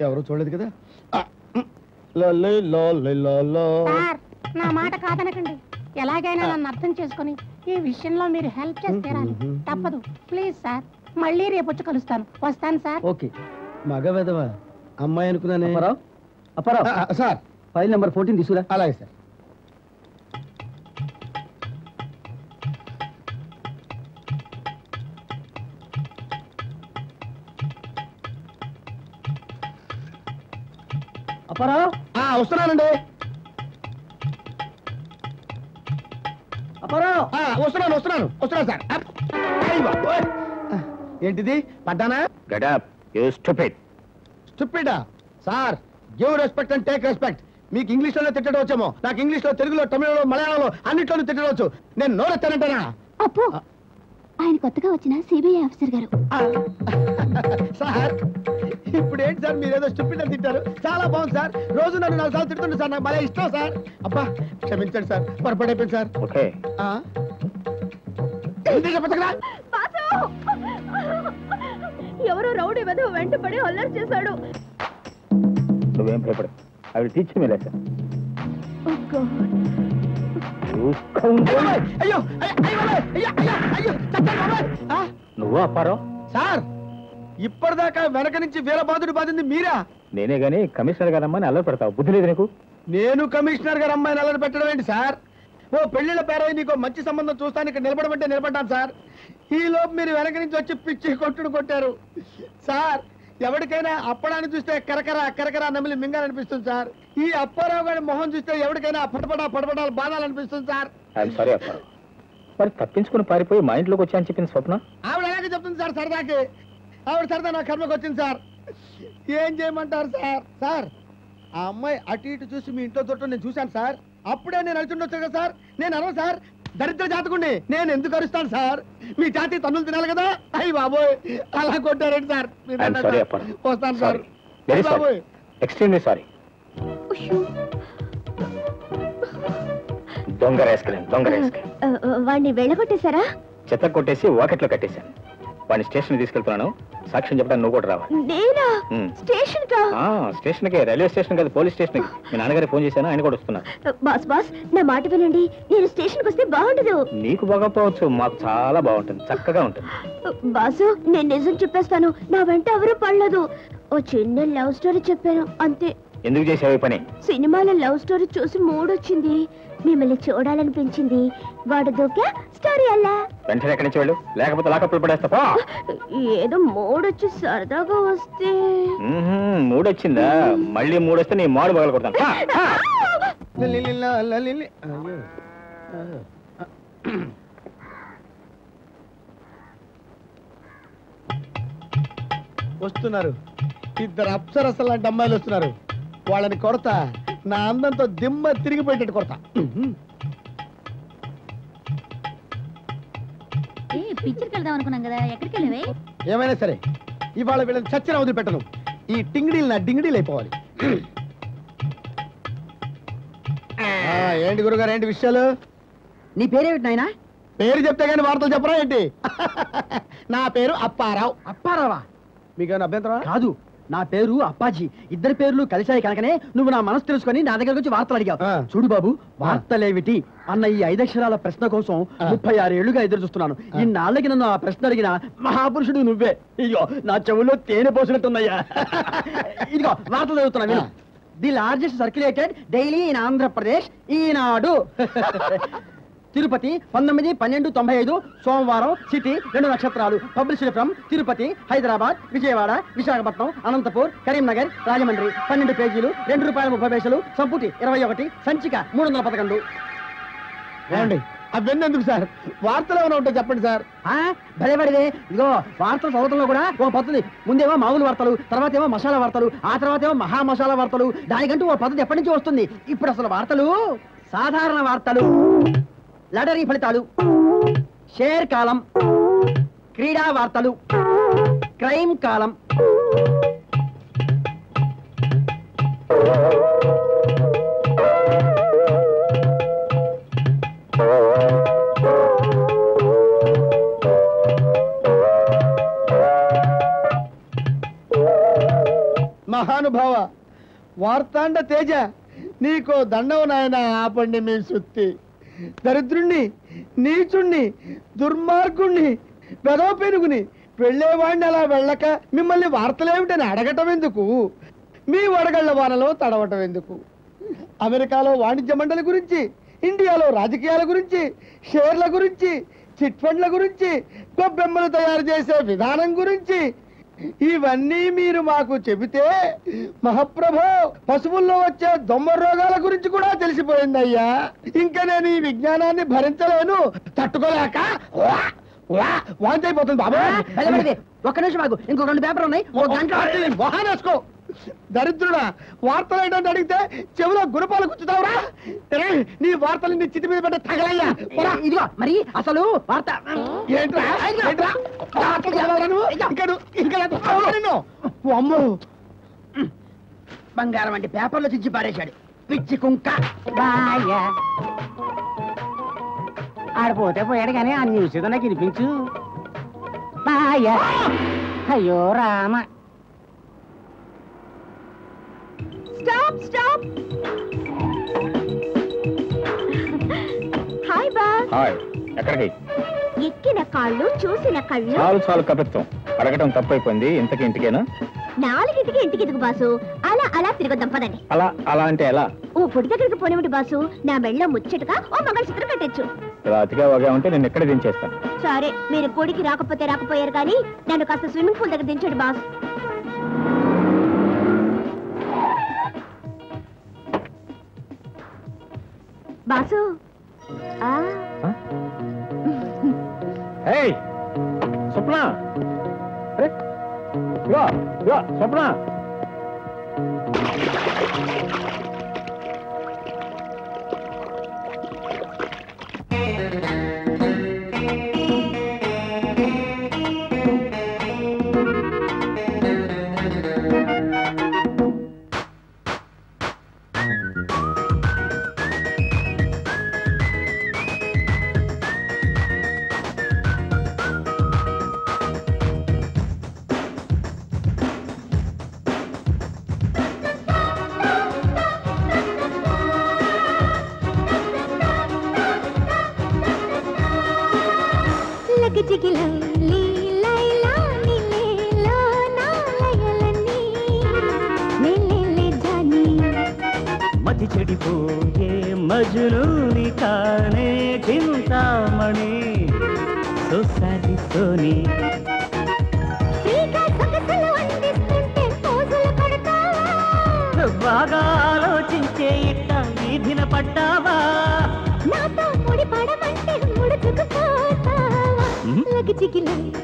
Speaker 7: ఎవరు చూడలేదు కదా.
Speaker 15: నా మాట కాదనకండి. ఎలాగైనా నన్ను అర్థం చేసుకొని ఈ విషయంలో మీరు హెల్ప్ చేసి తీరాలి తప్పదు. ప్లీజ్ సార్ మళ్ళీ రేపు వచ్చి కలుస్తాను. వస్తాను సార్.
Speaker 7: ఓకే. మగ వెదవా అమ్మాయి అనుకున్నానే. Apparao Apparao. Sir.
Speaker 5: File number fourteen తీసుకురా.
Speaker 7: అలాగే సార్.
Speaker 5: అప్పారావు?
Speaker 7: ఆ, వస్తున్నానండి.
Speaker 5: అప్పారావు
Speaker 7: ఆ, వస్తున్నాను వస్తున్నాను వస్తున్నాను సార్. ఏంటిది? పడ్డానా?
Speaker 3: Get up stupid.
Speaker 7: Stupid? Sir give respect and take respect. మీకు ఇంగ్లీష్లోనే తిట్టడం వచ్చేమో. నాకు ఇంగ్లీష్లో తెలుగులో తమిళలో మలయాళంలో అన్నిట్లోనూ తిట్టడం వచ్చు. నేను నోరెత్తానంటానా?
Speaker 15: అప్పు.
Speaker 12: ఆయన కొత్తగా వచ్చిన సిబిఐ ఆఫీసర్ గారు.
Speaker 7: సార్ ఇప్పుడు ఏంటి సార్? మీరు ఏదో స్టూపిడ్ అని తింటారు చాలా బాగుంది సార్. రోజు నన్ను నాలుగు సార్లు తిడుతుండే సార్. నాకు భలే ఇష్టం సార్. అబ్బా క్షమించండి సార్. పొరపాటు అయిపోయింది సార్.
Speaker 3: ఓకే?
Speaker 16: ఎవరో రౌడీ వెధ వెంటపడి అల్లరి చేశాడు.
Speaker 3: నువ్వేం భయపడు అవి తీర్చి మేలే సార్
Speaker 7: అయ్యో, అయ్యో, అయ్యో, అయ్యో, అయ్యో, అయ్యో, చచ్చాను బాబాయ్. ఆ?
Speaker 3: నువ్వు అప్పారావు?
Speaker 7: సార్! ఇప్పటిదాకా వెనక నుంచి వీరబాదుడు బాధింది మీరా?
Speaker 3: నేనే గానీ కమిషనర్ గారమ్మని అల్లరి పెడతావు. బుద్ధి లేదు నీకు?
Speaker 7: నేను కమిషనర్ గారు అమ్మాయిని అల్లరి పెట్టడం ఏంటి సార్? ఓ పెళ్ళిళ్ళ పేరై నీకు మంచి సంబంధం చూస్తాను ఇక్కడ నిలబడమంటే నిలబడ్డాను సార్. ఈ లోపు మీరు వెనక నుంచి వచ్చి పిచ్చి కొట్టుడు కొట్టారు. సార్ ఎవరికైనా అప్పడాన్ని చూస్తే కరకర కరకర నమిలి మింగాలనిపిస్తుంది సార్. ఈ అప్పారావు గారి మొహం చూస్తే ఎవరికైనా పడపడా పడపడాలు బాధాలనిపిస్తుంది సార్.
Speaker 3: I'm sorry Apparao. మరి తప్పించుకుని పారిపోయి మా ఇంట్లోకి వచ్చా అని చెప్పింది స్వప్న?
Speaker 7: ఆవిడ అలాగే చెప్తుంది సార్ సరదాకి. ఆవిడ సరదా నా కర్మకు వచ్చింది సార్. ఏం చేయమంటారు సార్? సార్ ఆ అమ్మాయి అటు ఇటు చూసి మీ ఇంట్లో దొరకడం నేను చూశాను సార్. అప్పుడే నేను అడుచుండొచ్చు కదా సార్? నేను అనవు సార్. దరిద్ర జాతకుండి నేను ఎందుకు అరుస్తాను సార్? మీ జాతి తన్నులు తినాలి కదా? అయ్యి బాబోయ్. అలా కొట్టారండి సార్? వస్తాను సార్. బాబోయ్.
Speaker 3: ఎక్స్ట్రీమ్లీ సారీ దొంగ
Speaker 12: వాడిని వెళ్ళగొట్టేశారా?
Speaker 3: చెత్త కొట్టేసి వాకెట్లో కట్టేశాను. వాడిని స్టేషన్ తీసుకెళ్తున్నాను. సాక్ష్యం చెప్పడానికి నువ్వు కూడా రావాలి
Speaker 12: నేనా. స్టేషన్
Speaker 3: స్టేషన్కి? రైల్వే స్టేషన్ కాదు పోలీస్ స్టేషన్కి. మీ నాన్నగారికి ఫోన్ చేశాను ఆయన కూడా వస్తున్నారు.
Speaker 12: బాస్ బాస్ నా మాట వినండి. నేను స్టేషన్కి వస్తే బాగుండదు.
Speaker 3: నీకు బాగోపోవచ్చు మాకు చాలా బాగుంటుంది చక్కగా ఉంటుంది.
Speaker 12: బాసు నేను నిజం చెప్పేస్తాను. నా వెంట ఎవరూ పడలేదు. ఓ చిన్న లవ్ స్టోరీ చెప్పాను అంతే.
Speaker 3: ఎందుకు చేసావు ఈ పని?
Speaker 12: సినిమాలో లవ్ స్టోరీ చూసి మూడొచ్చింది. మిమ్మల్ని చూడాలనిపించింది. వాడు దూకా స్టోరీ అలా.
Speaker 3: వెంటనే ఎక్కడి నుంచి వెళ్ళు? లేకపోతే లాకప్పులు పడేస్తా పో.
Speaker 12: ఏదో మూడొచ్చి సరదాగా వస్తే.
Speaker 3: మ్మ్హ్మ్, మూడొచ్చిందా? మళ్ళీ మూడొస్తే నీ మాడు పగల కొడతాను.
Speaker 7: వస్తున్నారు. ఇద్దరు అప్సరస లాంటి అమ్మాయిలు వస్తున్నారు. వాళ్ళని కొడతా నా అందంతో దిమ్మ కొడతా.
Speaker 2: ఏ పిక్చర్కి వెళ్దాం అనుకున్నాం కదా ఎక్కడికి వెళ్ళవే?
Speaker 7: ఏమైనా సరే ఇవాళ వీళ్ళని చచ్చిన వదిలిపెట్టను. ఈ టింగిడీలు నా డింగిడీలు అయిపోవాలి. ఆ, ఏంటి గురుగారు ఏంటి విషయాలు?
Speaker 6: నీ పేరేమిటి నాయనా?
Speaker 7: పేరు చెప్తే గానీ వార్తలు చెప్పరా ఏంటి? నా పేరు అప్పారావు.
Speaker 6: అప్పారావా?
Speaker 7: మీకేమైనా అభ్యంతరం
Speaker 6: కాదు. నా పేరు అప్పాజీ. ఇద్దరి పేర్లు కలిశాయి కనుకనే నువ్వు నా మనసు తెలుసుకొని నా దగ్గరకు వచ్చి వార్తలు అడిగావు. చూడు బాబు వార్తలేమిటి? అన్న ఈ ఐదక్షరాల ప్రశ్న కోసం. ముప్పై ఆరు ఏళ్ళుగా ఎదురు చూస్తున్నాను. ఇన్నాళ్ళకి నన్ను ఆ ప్రశ్న అడిగిన మహాపురుషుడు నువ్వే. ఇదిగో నా చెవుల్లో తేనె పోసినట్టున్నాయా ఇదిగో వార్తలు చదువుతున్నా. The largest circulated daily in Andhra Pradesh Eenadu. Tirupati పంతొమ్మిది పన్నెండు తొంభై ఐదు సోమవారం సిటీ రెండు నక్షత్రాలు. Publicity from Tirupati Hyderabad Vijayawada Visakhapatnam Anantapur Karimnagar Rajahmundry. పన్నెండు పేజీలు రెండు రూపాయల ముప్పై పైసలు సంపుటి ఇరవై ఒకటి సంచిక మూడు వందల పదకొండు.
Speaker 7: ఏమండి అవన్నీ ఎందుకు సార్? వార్తలు ఏమైనా ఉంటే చెప్పండి సార్.
Speaker 6: ఆ, భలే పడిదే. ఇదిగో వార్తలు చదవడంలో కూడా ఓ పద్ధతి. ముందేమో మామూలు వార్తలు తర్వాత ఏమో మసాలా వార్తలు ఆ తర్వాత ఏమో మహా మసాలా వార్తలు. దానికంటూ ఓ పద్ధతి ఎప్పటి నుంచి వస్తుంది. ఇప్పుడు అసలు వార్తలు? సాధారణ వార్తలు. లడరీ ఫలితాలు షేర్ కాలం క్రీడా వార్తలు క్రైమ్ కాలం.
Speaker 7: మహానుభావ వార్తాండ తేజ నీకో దండవు నాయన ఆపండి మీ సుత్తి. దరిద్రుణ్ణి నీచుణ్ణి దుర్మార్గుణ్ణి వెదవ పెనుగుని వెళ్ళేవాడిని అలా వెళ్ళక మిమ్మల్ని వార్తలేమిటని అడగటం ఎందుకు? మీ వడగళ్ళ వానలో తడవటం ఎందుకు? అమెరికాలో వాణిజ్య మండలి గురించి ఇండియాలో రాజకీయాల గురించి షేర్ల గురించి చిట్ ఫండ్ల గురించి గొబ్బెమ్మలు తయారు చేసే విధానం గురించి ఇవన్నీ మీరు మాకు చెబితే మహాప్రభో పశువుల్లో వచ్చే దొమ్మ రోగాల గురించి కూడా తెలిసిపోయిందయ్యా. ఇంకా నేను ఈ విజ్ఞానాన్ని భరించలేను. తట్టుకోలేక వాంతి అయిపోతుంది బాబా.
Speaker 6: ఒక్క నిమిషం ఆగు. ఇంకో రెండు పేపర్ ఉన్నాయి. ఓ గంట
Speaker 7: మొహానేసుకో దరిద్రుడా వార్తలు ఏంటంటే అడిగితే చెవిలో గుణపాలు గుచ్చుతావురా? ఏయ్, నీ వార్తలు నీ చితి మీద పెట్ట తగలయ్యా. పోరా.
Speaker 6: ఇదిగో మరి అసలు వార్త
Speaker 7: ఏంట్రా?
Speaker 6: బంగారం అంటే పేపర్లో చించి పారేశాడు. పిచ్చి కుంక.
Speaker 17: బాయా ఆడిపోతే పోయాడు కానీ ఆ న్యూస్ ఏదో నాకు వినిపించు. బాయా అయ్యో Rama.
Speaker 12: Stop stop hi boss
Speaker 13: hi ఎక్కడికి?
Speaker 12: ఎక్కిన కాళ్ళు చూసిన కళ్ళు.
Speaker 13: చాలు చాలు కపిత్వం. అడగటం తప్పైపోయింది. ఇంతకి ఇంటికేనా?
Speaker 12: నాలుగింటికి ఇంటికి ఎదుగు బాసు? అలా అలా తిరగొద్దాం పదండి.
Speaker 13: అలా అలా అంటే ఎలా?
Speaker 12: ఓ పొడి దగ్గరికి పోనివ్వండి బాసు. నా మెళ్ళ ముచ్చటగా ఓ మంగళసూత్రం కట్టచ్చు.
Speaker 13: అతిగా వగా ఉంటే నేను ఎక్కడ దించేస్తాను?
Speaker 12: సరే మీరు కొడికి రాకపోతే రాకపోయారు కానీ నన్ను కాస్త స్విమ్మింగ్ పూల్ దగ్గర దించండి బాస్. బాసు. ఆ?
Speaker 13: ఏయ్! స్వప్న! అరే! ఇగో స్వప్న!
Speaker 18: खिले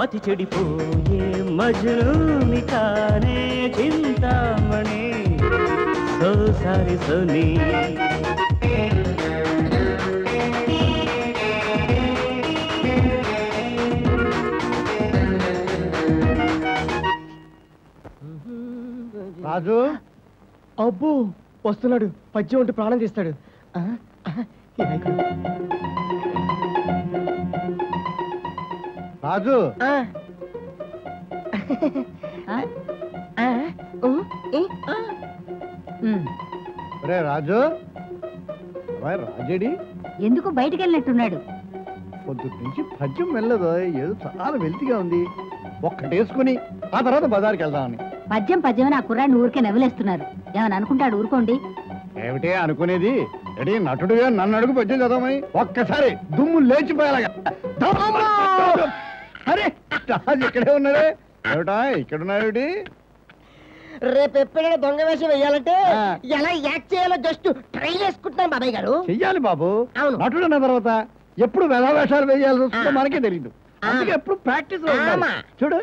Speaker 18: మతి చెడిపోయే
Speaker 13: మజుని కానే చింతామణి. So sorry Soni.
Speaker 1: రాజు.
Speaker 4: అబ్బో వస్తున్నాడు. పద్యం ఉంటే ప్రాణం తీస్తాడు.
Speaker 1: రాజు.
Speaker 19: ఆ. ఆ, ఆ.
Speaker 1: రే రాజు. రాజేడి?
Speaker 2: ఎందుకు బయటికి వెళ్ళినట్టున్నాడు
Speaker 1: పొద్దుటి నుంచి పద్యం వెళ్ళదు. ఏదో చాలా వెల్తిగా ఉంది. ఒక్కటేసుకుని ఆ తర్వాత బజార్కి వెళ్దామని.
Speaker 2: పద్యం పద్యం నా కుర్రాడిని ఊరికే నవ్వులేస్తున్నారు. ఏమని అనుకుంటాడు ఊరుకోండి.
Speaker 1: ఏమిటే అనుకునేది? రెడీ నటుడుగా నన్ను అడుగు పద్యం చదవమని ఒక్కసారి దుమ్ము లేచిపోయేలాగా! అరే రాజు ఇక్కడే ఉన్నాడే ఏమిటా ఇక్కడ ఉన్నాడు
Speaker 4: రేపు ఎప్పుడైనా దొంగ వేషం వేయాలంటే
Speaker 1: ఆ.
Speaker 4: ఎలా యాక్ట్ చేయాలో జస్ట్ ట్రై చేసుకుంటున్నాను బాబాయ్ గారు.
Speaker 1: చెయ్యాలి బాబు. నటుడు అన్న తర్వాత ఎప్పుడు వేషాలు వేయాల్సి వస్తుందో. మనకే తెలియదు. అందుకే ఎప్పుడు ప్రాక్టీస్. చూడు.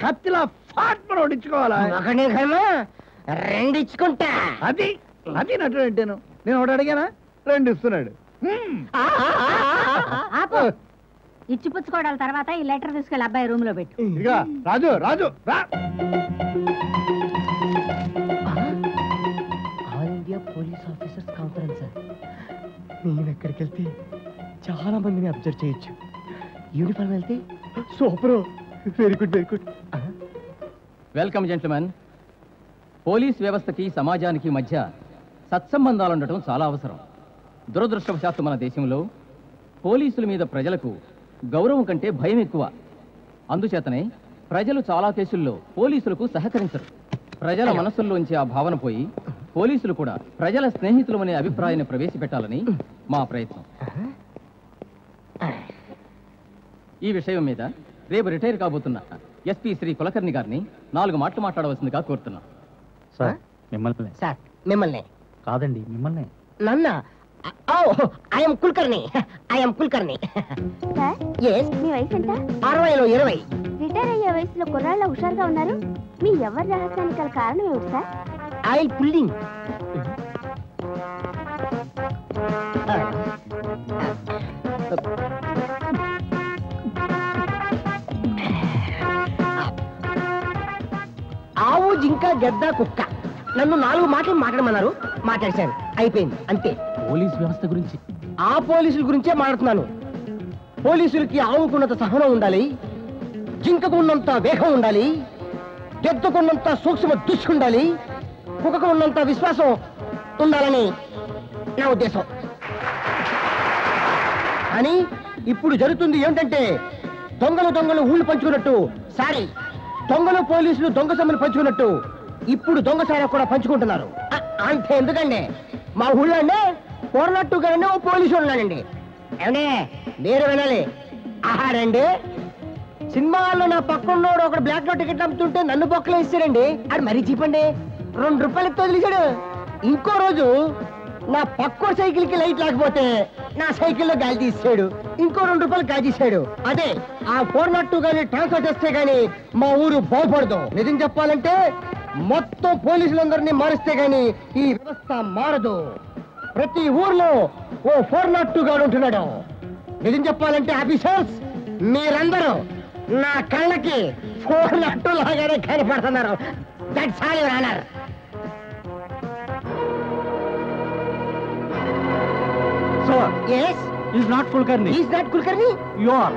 Speaker 1: కత్తిలా ఫాట్ మనం
Speaker 4: కర్మ రెండు ఇచ్చుకుంటా.
Speaker 1: అది అది నటుడు అంటేను. నేను ఒకటి అడిగానా? రెండు ఇస్తున్నాడు.
Speaker 2: ఆపు ఇచ్చిపుచ్చుకోవడాల తర్వాత ఈ లెటర్ తీసుకెళ్ళి అబ్బాయి రూమ్లో పెట్టు
Speaker 1: ఇదిగా రాజు రాజు రా.
Speaker 4: All India police officers conference నేను ఎక్కడికి వెళ్తే చాలా మందిని అబ్జర్వ్ చేయొచ్చు. యూనిఫామ్ వెళ్తే? Super. Very good very good.
Speaker 10: Welcome gentlemen police వ్యవస్థకి సమాజానికి మధ్య సత్సంబంధాలు ఉండటం చాలా అవసరం. దురదృష్టవశాత్తు మన దేశంలో పోలీసుల మీద ప్రజలకు గౌరవం కంటే భయం ఎక్కువ. అందుచేతనే ప్రజలు చాలా కేసుల్లో పోలీసులకు సహకరించరు. ప్రజల మనసుల్లోంచి ఆ భావన పోయి పోలీసులు కూడా ప్రజల స్నేహితులమనే అభిప్రాయాన్ని ప్రవేశపెట్టాలని మా ప్రయత్నం. ఈ విషయం మీద రేపు రిటైర్ కాబోతున్న ఎస్పీ శ్రీ కులకర్ణి గారిని నాలుగు మాటలు మాట్లాడవలసిందిగా కోరుతున్నాం.
Speaker 6: సార్ మిమ్మల్ని.
Speaker 4: సార్ మిమ్మల్ని.
Speaker 6: కాదండి మిమ్మల్ని.
Speaker 4: నన్న ఐఎమ్ కుల్కర్ణి ఐఎమ్ కుల్కర్ణి
Speaker 12: మీ వయసు ఎంత?
Speaker 4: అరవైలో ఇరవై.
Speaker 12: రిటైర్ అయ్యే వయసులో కుర్రాళ్ళ హుషారుగా ఉన్నారు. మీ ఎవరి రహస్యానికి గల కారణం ఏమిటి సార్
Speaker 4: ఆయిల్ పుల్లింగ్ ఆవు జింక గద్ద కుక్క. నన్ను నాలుగు మాటలు మాట్లాడమన్నారు. మాట్లాడశాను అయిపోయింది. అంతే.
Speaker 6: పోలీస్ వ్యవస్థ గురించి?
Speaker 4: ఆ పోలీసుల గురించే మాట్లాడుతున్నాను. పోలీసులకి ఆవుకున్నంత సహనం ఉండాలి జింకకున్నంత వేగం ఉండాలి గెద్దకున్నంత సూక్ష్మ దృష్టి ఉండాలి కుక్కకు ఉన్నంత విశ్వాసం ఉండాలని నా ఉద్దేశం. కానీ ఇప్పుడు జరుగుతుంది ఏమిటంటే దొంగలు దొంగలు ఊళ్ళు పంచుకున్నట్టు సారీ దొంగలు పోలీసులు దొంగ సొమ్ములు పంచుకున్నట్టు ఇప్పుడు దొంగ సారా కూడా పంచుకుంటున్నారు. అంతే ఎందుకండి? మా ఊళ్ళో పొరలట్టు పొరనట్టుగానే ఓ పోలీసు ఉన్నాడండి. ఏమండి? మీరు వినాలి. ఆహారండి సినిమాల్లో నా పక్కన్నోడు ఒక బ్లాక్లో టికెట్ అమ్ముతుంటే నన్ను పక్కలో ఇస్తారండి అది మరీ చెప్పండి రెండు రూపాయలు ఎత్తు ఇంకో రోజు నా పక్కో సైకిల్కి లైట్ లేకపోతే నా సైకిల్లో గాలి తీసాడు ఇంకో రెండు రూపాయలు గాలి తీసాడు అదే ఆ ఫోర్ నాట్ టూ ట్రాన్స్ఫర్ చేస్తే గానీ మా ఊరు బాగుపడదు. నిజం చెప్పాలంటే మొత్తం పోలీసులందరినీ మారిస్తే గానీ ఈ వ్యవస్థ మారదు. ప్రతి ఊర్లో ఓ ఫోర్ నాట్ టూ గాడు ఉంటున్నాడు నిజం చెప్పాలంటే ఆఫీసర్స్ మీరందరూ నా కళ్ళకి ఫోర్ నాట్ టూ లాగానే కనపడుతున్నారు that's all your honour
Speaker 6: sir
Speaker 4: yes
Speaker 6: is not Kulkarni
Speaker 4: is not Kulkarni
Speaker 6: you are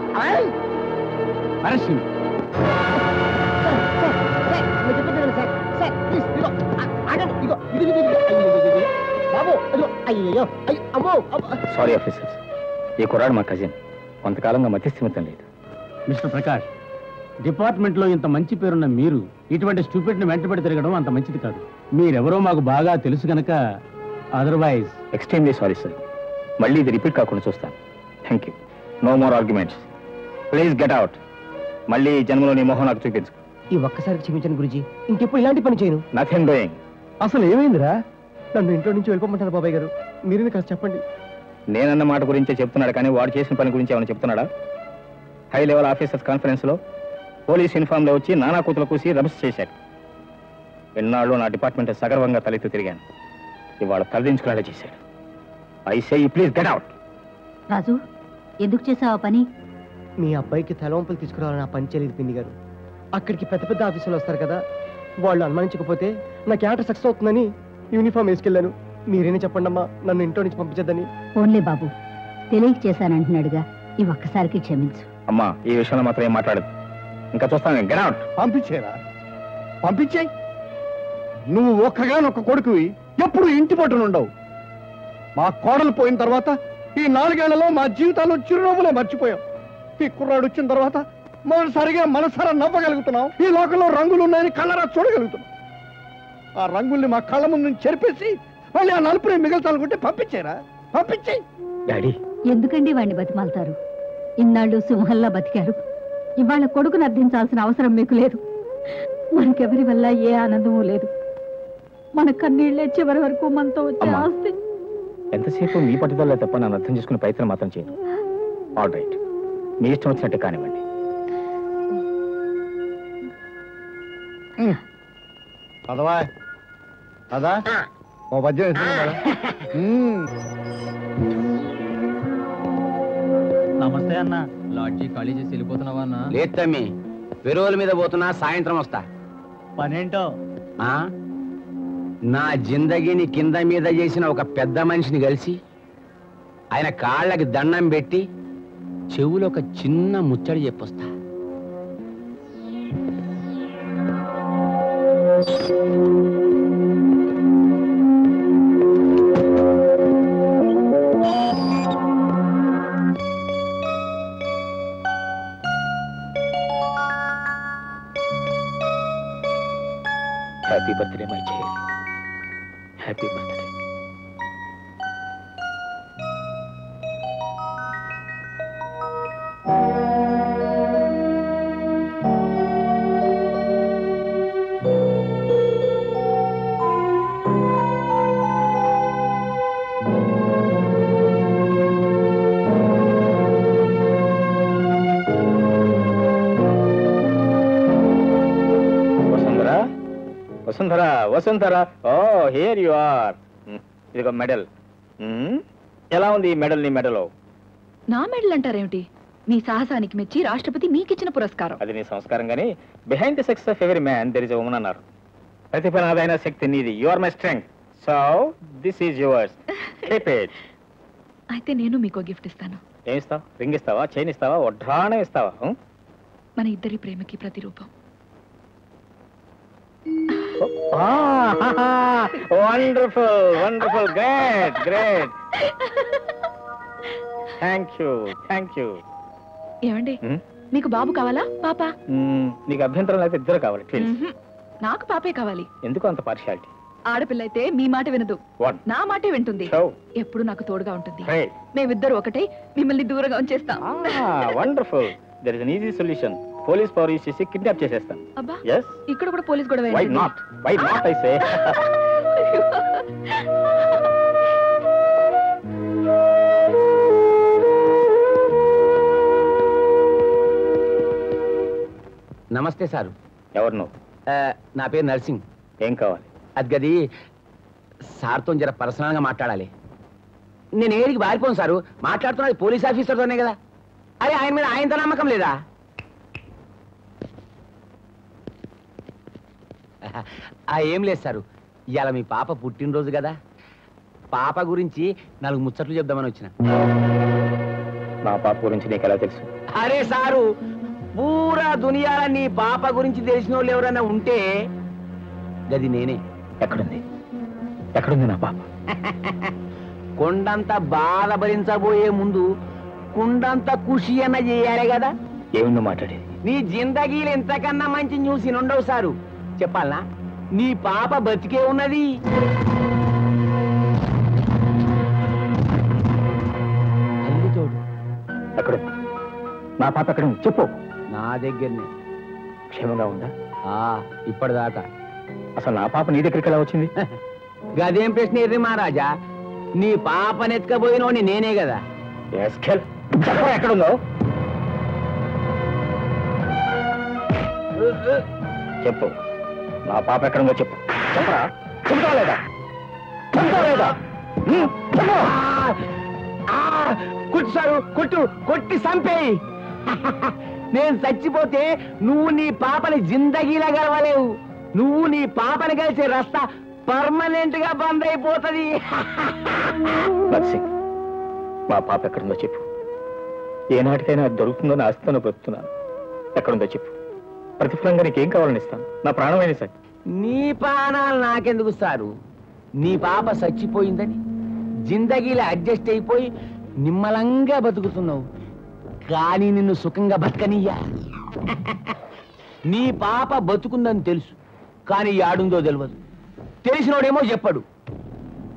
Speaker 6: arrest
Speaker 4: బాబు ఇదిగో, అయ్యయ్యో, అయ్యో, అమ్మో, అమ్మో.
Speaker 3: సారీ ఆఫీసర్స్ ఈ కుర్రాడు మా కజిన్ కొంతకాలంగా మతిస్థిమితం లేదు.
Speaker 6: మిస్టర్ ప్రకాష్ డిపార్ట్మెంట్లో ఇంత మంచి పేరున్న మీరు ఇటువంటి స్టూపిడ్ని వెంటబడి తిరగడం అంత మంచిది కాదు. మీరెవరో మాకు బాగా తెలుసు గనక అదర్వైజ్
Speaker 3: ఎక్స్ట్రీమ్లీ సారీ సార్ మళ్ళీ ఇది రిపీట్ కాకుండా చూస్తాను. Thank you no more arguments please get out మళ్ళీ ఈ జన్మలో నీ మొహం నాకు చూపించు.
Speaker 4: ఈ ఒక్కసారి క్షమించండి గురుజీ. ఇంకెప్పుడు ఇలాంటి పని చేయను?
Speaker 3: నథింగ్ డూయింగ్
Speaker 4: అసలు ఏమైందిరా? నన్ను ఇంట్లో నుంచి వెళ్ళిపోమంటారు బాబాయ్ గారు. మీరే కాస్త చెప్పండి.
Speaker 3: నేనన్న మాట గురించే చెప్తున్నాడు కానీ వాడు చేసిన పని గురించి ఏమైనా చెప్తున్నాడా? హై లెవెల్ ఆఫీసర్స్ కాన్ఫరెన్స్లో పోలీస్ యూనిఫామ్లో వచ్చి నానా కూతులు కూసి రభస్ చేశాడు. ఎన్నాళ్ళు నా డిపార్ట్మెంట్ సగర్వంగా తలెత్తు తిరిగాను. ఇవాళ తలదించుకునేలా చేశాడు. I say you please get out.
Speaker 2: Raju ఎందుకు చేసావు ఆ పని?
Speaker 4: మీ అబ్బాయికి తలవంపులు తీసుకురావాలని ఆ పని చేయలేదు పిన్ని గారు. అక్కడికి పెద్ద పెద్ద ఆఫీసులు వస్తారు కదా. వాళ్ళు అనుమానించకపోతే నా క్యారెక్టర్ సక్సెస్ అవుతుందని యూనిఫామ్ వేసుకెళ్ళాను. మీరేనే చెప్పండి అమ్మా నన్ను ఇంట్లో నుంచి పంపించద్దని.
Speaker 2: ఫోన్లే బాబు తెలియక చేశానంటున్నాడుగా ఈ ఒక్కసారికి క్షమించు.
Speaker 3: అమ్మా ఈ విషయంలో మాత్రం ఏం మాట్లాడదు ఇంకా చూస్తాను గెట్ అవుట్
Speaker 1: పంపించేరా? పంపించేయి నువ్వు ఒక్కగానొక్క కొడుకువి ఎప్పుడు ఇంటి పట్టున ఉండవు. మా కోడలు పోయిన తర్వాత ఈ నాలుగేళ్ళలో మా జీవితాల్లో చిరునవ్వులే మర్చిపోయాం. ఈ కుర్రాడు వచ్చిన తర్వాత మొదటిసారిగా మనసారా నవ్వగలుగుతున్నాం. ఈ లోకంలో రంగులు ఉన్నాయని కళ్ళరా చూడగలుగుతున్నాం. ఆ రంగుల్ని మా కళ్ళ ముందు నుంచి చెరిపేసి మళ్ళీ ఆ నలుపుని మిగతాలనుకుంటే పంపించేరా? పంపించేయి
Speaker 3: డాడీ.
Speaker 2: ఎందుకండి వాడిని బతిమాలుతారు? ఇన్నాళ్ళు సింహంలా బతికారు. ఇవాళ కొడుకును అర్థించాల్సిన అవసరం మీకు లేదు. మనకెవరి వల్ల ఏ ఆనందమూ లేదు. మన కన్నీళ్ళే చివరి వరకు మనతో వచ్చే. ఆస్తి.
Speaker 3: ఎంతసేపు మీ పట్టుదల తప్ప నన్ను అర్థం చేసుకునే ప్రయత్నం మాత్రం చేయను. ఆల్ రైట్ మీ ఇష్టం వచ్చినట్టు కానివ్వండి.
Speaker 1: పదవా? పదా? ఓ పద్యం.
Speaker 10: నమస్తే అన్న. లాడ్జీ ఖాళీ చేసి వెళ్ళిపోతున్నావా అన్న?
Speaker 20: లేదు తమ్మి. పెరువుల మీద పోతున్నా సాయంత్రం వస్తా.
Speaker 10: పనేంటో?
Speaker 20: ఆ? నా జిందగీని కింద మీద చేసిన ఒక పెద్ద మనిషిని కలిసి ఆయన కాళ్ళకి దండం పెట్టి చెవులో ఒక చిన్న ముచ్చడి చెప్పొస్తా.
Speaker 3: Happy birthday my child happy birthday Vasundhara oh here you are ఇదిగో మెడల్. ఎలా ఉంది ఈ మెడల్ నీ మెడలో?
Speaker 21: నా మెడల్ అంటారేమిటి? మీ సాహసానికి మెచ్చి రాష్ట్రపతి మీకిచ్చిన పురస్కారం.
Speaker 3: అది నీ సంస్కారం కానీ behind the success of every man there is woman అన్నారు. ప్రతిఫలాదైన శక్తి నీది. You are my strength so this is yours keep it
Speaker 21: అయితే నేను మీకు గిఫ్ట్ ఇస్తాను.
Speaker 3: ఏం ఇస్తావు? రింగ్ ఇస్తావా? చైన్ ఇస్తావా? ఒడ్రాణం ఇస్తావా?
Speaker 21: మన ఇద్దరి ప్రేమకి ప్రతిరూపం.
Speaker 3: Wonderful wonderful great great thank you thank you
Speaker 21: ఏమండి? మీకు బాబు కావాలా? పాప?
Speaker 3: నీకు అభ్యంతరం అయితే ఇద్దరు కావాలి.
Speaker 21: నాకు పాపే కావాలి.
Speaker 3: ఎందుకు అంత పార్షియాలిటీ
Speaker 21: ఆడపిల్ల అయితే మీ మాట వినదు. నా మాటే వింటుంది. ఎప్పుడు నాకు తోడుగా ఉంటుంది. మేమిద్దరు ఒకటై మిమ్మల్ని దూరంగా ఉంచేస్తాం.
Speaker 3: Wonderful there is an easy solution police power use చేసి కిడ్నాప్ చేసేస్తాను.
Speaker 21: అబ్బా ఇక్కడ కూడా పోలీస్ గొడవ why?
Speaker 3: Not why not I say
Speaker 20: నమస్తే సారు.
Speaker 3: ఎవరు నువ్వు?
Speaker 20: ఆ, నా పేరు నర్సింగ్.
Speaker 3: ఏం కావాలి?
Speaker 20: అది గది సార్తో జర పర్సనల్గా మాట్లాడాలి. నేను ఏడికి పారిపోను సారు. మాట్లాడుతున్నది పోలీస్ ఆఫీసర్తోనే కదా. అరే ఆయన మీద ఆయనతో నమ్మకం లేదా? ఆ ఏం లేదు సారు. ఇవాళ మీ పాప పుట్టినరోజు కదా. పాప గురించి నాలుగు ముచ్చట్లు చెప్దామని వచ్చిన.
Speaker 3: నా పాప గురించి నీకు ఎలా తెలుసు?
Speaker 20: అరే సారు పూరా దునియాల నీ పాప గురించి తెలిసిన వాళ్ళు ఎవరైనా ఉంటే గది నేనే.
Speaker 3: ఎక్కడుంది? ఎక్కడుంది నా పాప?
Speaker 20: కొండంత బాధ భరించబోయే ముందు కుండంత ఖుషి అన్న చేయాలి కదా.
Speaker 3: ఏముందో మాట్లాడేది?
Speaker 20: నీ జిందగీలు ఎంతకన్నా మంచి న్యూస్ ఉండవు సారు. చెప్పాలనా? నీ పాప బతికే ఉన్నది.
Speaker 3: నా పాప ఎక్కడ ఉంది? చెప్పు.
Speaker 20: నా దగ్గరనే.
Speaker 3: క్షేమంగా ఉందా
Speaker 20: ఆ ఇప్పటిదాకా.
Speaker 3: అసలు నా పాప నీ దగ్గరికి ఎలా వచ్చింది?
Speaker 20: గదేం ప్రశ్న ఇది మహారాజా? నీ పాపనెత్తుకపోయినోని నేనే కదా.
Speaker 3: ఎస్కెల్ చెప్పరా ఎక్కడుందో చెప్పు. నా పాప ఎక్కడుందో చెప్పు. చెప్పరా? చెబుతా లేదా? చెబుతా లేదా?
Speaker 20: కుట్టు సారు కొట్టు కొట్టి చంపేయి. నేను చచ్చిపోతే నువ్వు నీ పాపని జిందగీలా గలవలేవు. నువ్వు నీ పాపని కలిసే రస్తా పర్మనెంట్గా బంద్ అయిపోతుంది.
Speaker 3: మా పాప ఎక్కడుందో చెప్పు. ఏనాటికైనా దొరుకుతుందో నా ఆస్తితో బ్రతుకుతున్నాను. ఎక్కడుందో చెప్పు. ప్రతిఫలంగా నీకేం కావాలని ఇస్తాను? నా ప్రాణమైన సార్.
Speaker 20: నీ ప్రాణాలు నాకెందుకు సారు? నీ పాప చచ్చిపోయిందని జిందగీలో అడ్జస్ట్ అయిపోయి నిమ్మలంగా బతుకుతున్నావు. కానీ నిన్ను సుఖంగా బతకనియ్యా. నీ పాప బతుకుందని తెలుసు కానీ ఆడుందో తెలియదు తెలిసినోడేమో చెప్పడు.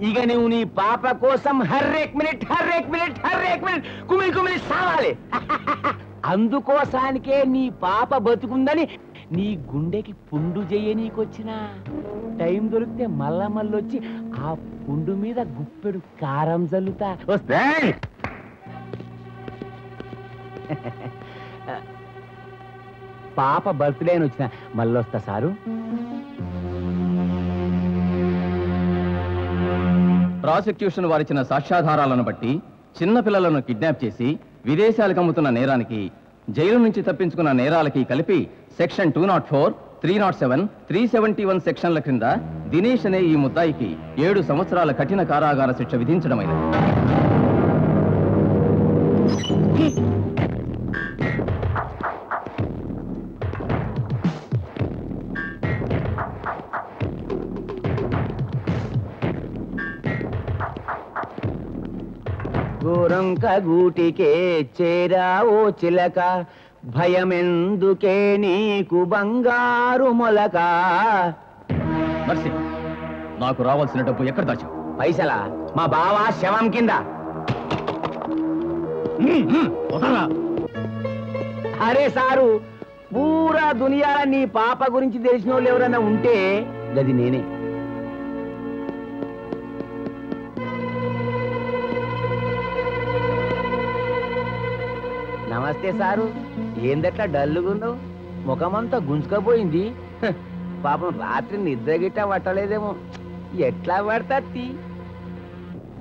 Speaker 20: ఇక నువ్వు నీ పాప కోసం హర్రేక్ మినిట్ హర్రేక్ మినిట్ హర్రేక్ మినిట్ కుమిలి కుమిలి సావాలి. అందుకోసానికే నీ పాప బతుకుందని నీ గుండెకి పుండు చెయ్యనీకొచ్చిన టైం దొరికితే మళ్ళా మళ్ళొచ్చి ఆ పుండు మీద గుప్పెడు కారం జల్లుతా. వస్తే. పాప బర్త్డే అని వచ్చిన మళ్ళొస్తా సారు.
Speaker 10: ప్రాసిక్యూషన్ వారిచ్చిన సాక్ష్యాధారాలను బట్టి చిన్న పిల్లలను కిడ్నాప్ చేసి విదేశాలకు అమ్ముతున్న నేరానికి జైలు నుంచి తప్పించుకున్న నేరాలకి కలిపి section two not four three not seven three seventy one సెక్షన్ల క్రింద దినేష్ అనే ఈ ముద్దాయికి ఏడు సంవత్సరాల కఠిన కారాగార శిక్ష విధించడమైనది.
Speaker 20: గోరంక గూటికే చేరావో చిలక. భయమెందుకే నీకు బంగారు మొలక?
Speaker 10: నాకు రావాల్సిన డబ్బు ఎక్కడ దాచావు?
Speaker 20: పైసలా? మా బావా శవం కింద. అరే సారు పూరా దునియాల నీ పాప గురించి తెలిసిన వాళ్ళు ఎవరైనా ఉంటే గది నేనే. నమస్తే సారు. ఏందట్లా డల్లుగుండవు ముఖమంతా గుంజుకపోయింది. పాపం రాత్రి నిద్ర గిట్ట పట్టలేదేమో. ఎట్లా పడతీ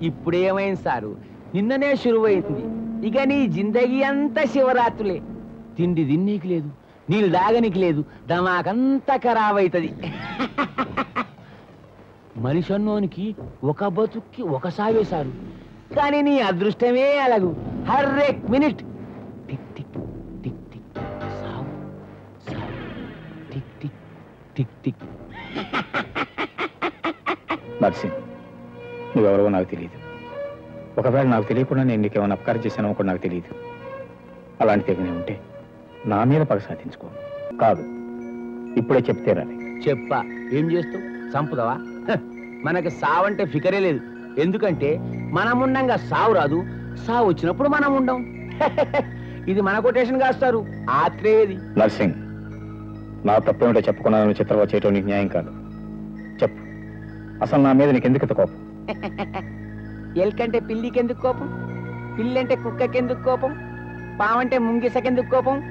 Speaker 20: ఇప్పుడేమైంది సారు? నిన్ననే శురువైంది ఇక నీ జిందగీ అంతా శివరాత్రులే. తిండి తిన్నీకి లేదు నీళ్ళు దాగనికి లేదు దమాకంతా ఖరాబైతుంది. మనిషి అన్నోనికి ఒక బతుక్కి ఒక సావే సారు. కానీ నీ అదృష్టమే అలగు. హర్రెక్ minute. Tick tick tick tick సావు సావు tick tick tick tick
Speaker 3: Narsing నువ్వెవరో నాకు తెలియదు ఒకవేళ నాకు తెలియకుండా నేను నీకేమైనా అపకారం చేశానో కూడా నాకు తెలియదు అలాంటి తెగనే ఉంటే నా మీద పగ సాధించుకో. కాదు ఇప్పుడే చెప్తే రాలి.
Speaker 20: చెప్పా ఏం చేస్తావు? చంపుతావా? హ, మనకి సావంటే ఫికరే లేదు. ఎందుకంటే మనముండంగా సావు రాదు సావు వచ్చినప్పుడు మనం ఉండం. ఇది మన కొటేషన్ కాస్తారు. ఆత్రేయది.
Speaker 3: నర్సింగ్ నా తప్పేమిటో చెప్పుకున్నాను చిత్రవా చేయటం నీకు న్యాయం కాదు. చెప్పు. అసలు నా మీద నీకు ఎందుకు ఇంత కోపం?
Speaker 20: ఎల్కంటే పిల్లికెందుకు కోపం? పిల్లంటే కుక్కకెందుకు కోపం? పావంటే ముంగిసకెందుకు కోపం?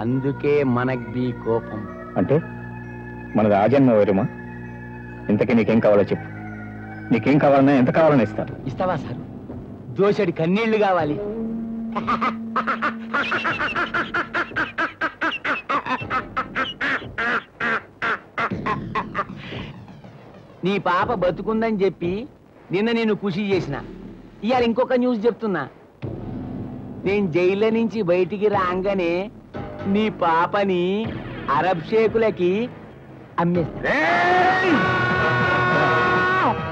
Speaker 20: అందుకే మనకి కోపం.
Speaker 3: అంటే? మనది ఆజన్మ వైరమా? ఇంతకీ నీకేం కావాలో చెప్పు. నీకేం కావాలన్నా ఎంత కావాలని ఇస్తాను.
Speaker 20: ఇస్తావా సార్? దోషడి కన్నీళ్ళు కావాలి. నీ పాప బతుకుందని చెప్పి నిన్న నేను ఖుషి చేసిన. ఇవాళ ఇంకొక న్యూస్ చెప్తున్నా. నేను జైలు నుంచి బయటికి రాగానే నీ పాపని అరబ్ షేకులకి అమ్మేస్తా.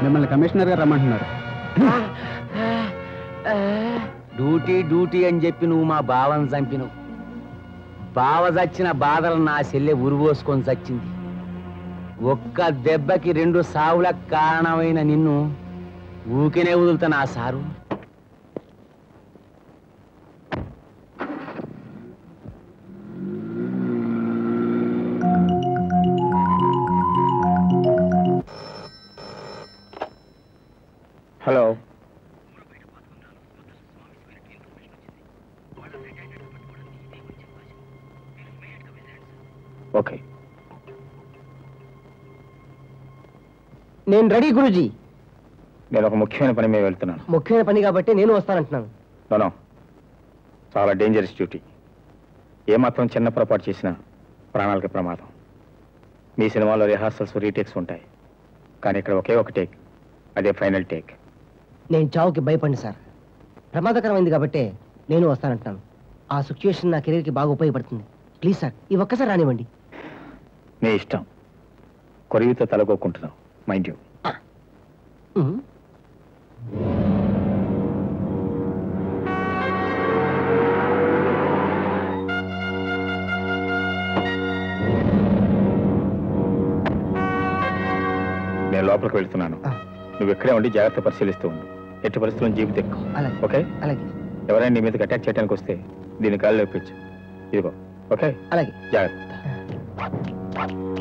Speaker 6: మిమ్మల్ని కమిషనర్ గారు రమ్మంటున్నారు.
Speaker 20: డ్యూటీ డ్యూటీ అని చెప్పి నువ్వు మా బావను చంపినవు. బావ చచ్చిన బాధలు నా చెల్లె ఉరివోసుకొని చచ్చింది. ఒక్క దెబ్బకి రెండు సావుల కారణమైన నిన్ను ఊకినే వదులుతాను ఆ సారు.
Speaker 3: హలో. ఓకే.
Speaker 22: నేను రెడీ గురుజీ.
Speaker 3: నేను ఒక ముఖ్యమైన పని మీద వెళ్తున్నాను.
Speaker 22: ముఖ్యమైన పని కాబట్టి నేను వస్తానంటున్నాను.
Speaker 3: నోనో చాలా డేంజరస్ డ్యూటీ ఏమాత్రం చిన్న పొరపాటు చేసినా ప్రాణాలకి ప్రమాదం. మీ సినిమాలో రిహార్సల్స్ రీటేక్స్ ఉంటాయి. కానీ ఇక్కడ ఒకే ఒక టేక్ అదే ఫైనల్ టేక్
Speaker 22: నేను చావుకి భయపడి సార్. ప్రమాదకరమైంది కాబట్టి నేను వస్తానంటున్నాను. ఆ సిచ్యువేషన్ నా కెరీర్కి బాగా ఉపయోగపడుతుంది. ప్లీజ్ సార్ ఈ ఒక్కసారి రానివ్వండి.
Speaker 3: నీ ఇష్టం. కొరివితో తలగొక్కుంటున్నావు. Mind
Speaker 22: you.
Speaker 3: నేను లోపలికి వెళ్తున్నాను. నువ్వు ఇక్కడే ఉండి జాగ్రత్త పరిశీలిస్తూ ఉండు. ఎట్టి పరిస్థితుల్లో జీవితం ఎక్కువ.
Speaker 22: అలాగే
Speaker 3: ఓకే?
Speaker 22: అలాగే.
Speaker 3: ఎవరైనా నీ మీదకి అటాక్ చేయడానికి వస్తే దీన్ని గాలి లేపించు ఇదిగో ఓకే?
Speaker 22: అలాగే.
Speaker 3: జాగ్రత్త. మై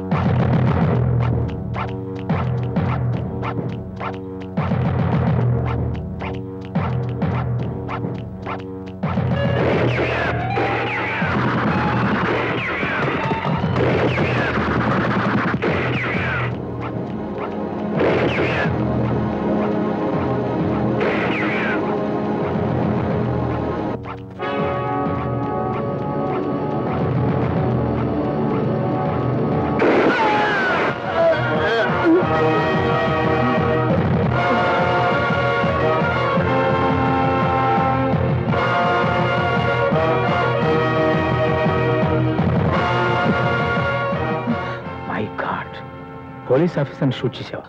Speaker 3: పోలీస్ ఆఫీసర్ని షూట్ చేసావా?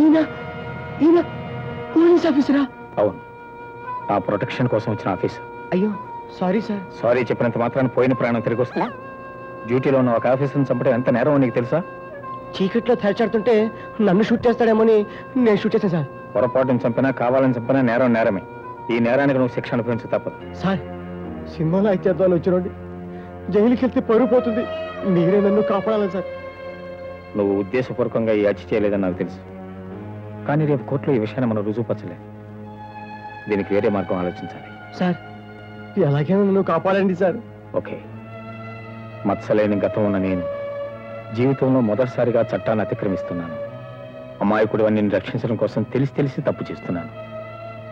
Speaker 22: ఈయన ఈయన పోలీస్ ఆఫీసరా?
Speaker 3: అవును. ఆ ప్రొటెక్షన్ కోసం వచ్చిన ఆఫీసర్.
Speaker 22: అయ్యో సారీ సార్.
Speaker 3: సారీ చెప్పినంత మాత్రాన పోయిన ప్రాణం తిరిగి వస్తుందా. డ్యూటీలో ఉన్న ఒక ఆఫీసర్ని చంపడం ఎంత నేరం నీకు తెలుసా?
Speaker 22: చీకట్లో తెరచాడుతుంటే నన్ను షూట్ చేస్తాడేమోని నేను షూట్ చేశాను సార్.
Speaker 3: పొరపాటును చంపినా కావాలని చంపినా నేరం నేరమే. ఈ నేరానికి నువ్వు శిక్ష అనుభవించు తప్పదు.
Speaker 22: సార్ సినిమాలో అయితే వచ్చినండి. జైలుకి వెళ్తే పరుగు పోతుంది. మీరే నన్ను కాపాడాలి సార్.
Speaker 3: నువ్వు ఉద్దేశపూర్వకంగా ఈ హత్య చేయలేదని నాకు తెలుసు. కానీ రేపు కోర్టులో ఈ విషయాన్ని మనం రుజువుపరచలేదు దీనికి వేరే మార్గం ఆలోచించాలి.
Speaker 22: సార్ ఎలాగైనా నన్ను కాపాడండి సార్.
Speaker 3: ఓకే. మత్సలేని గతం ఉన్న నేను జీవితంలో మొదటిసారిగా చట్టాన్ని అతిక్రమిస్తున్నాను. అమాయకుడు నిన్ను రక్షించడం కోసం తెలిసి తెలిసి తప్పు చేస్తున్నాను.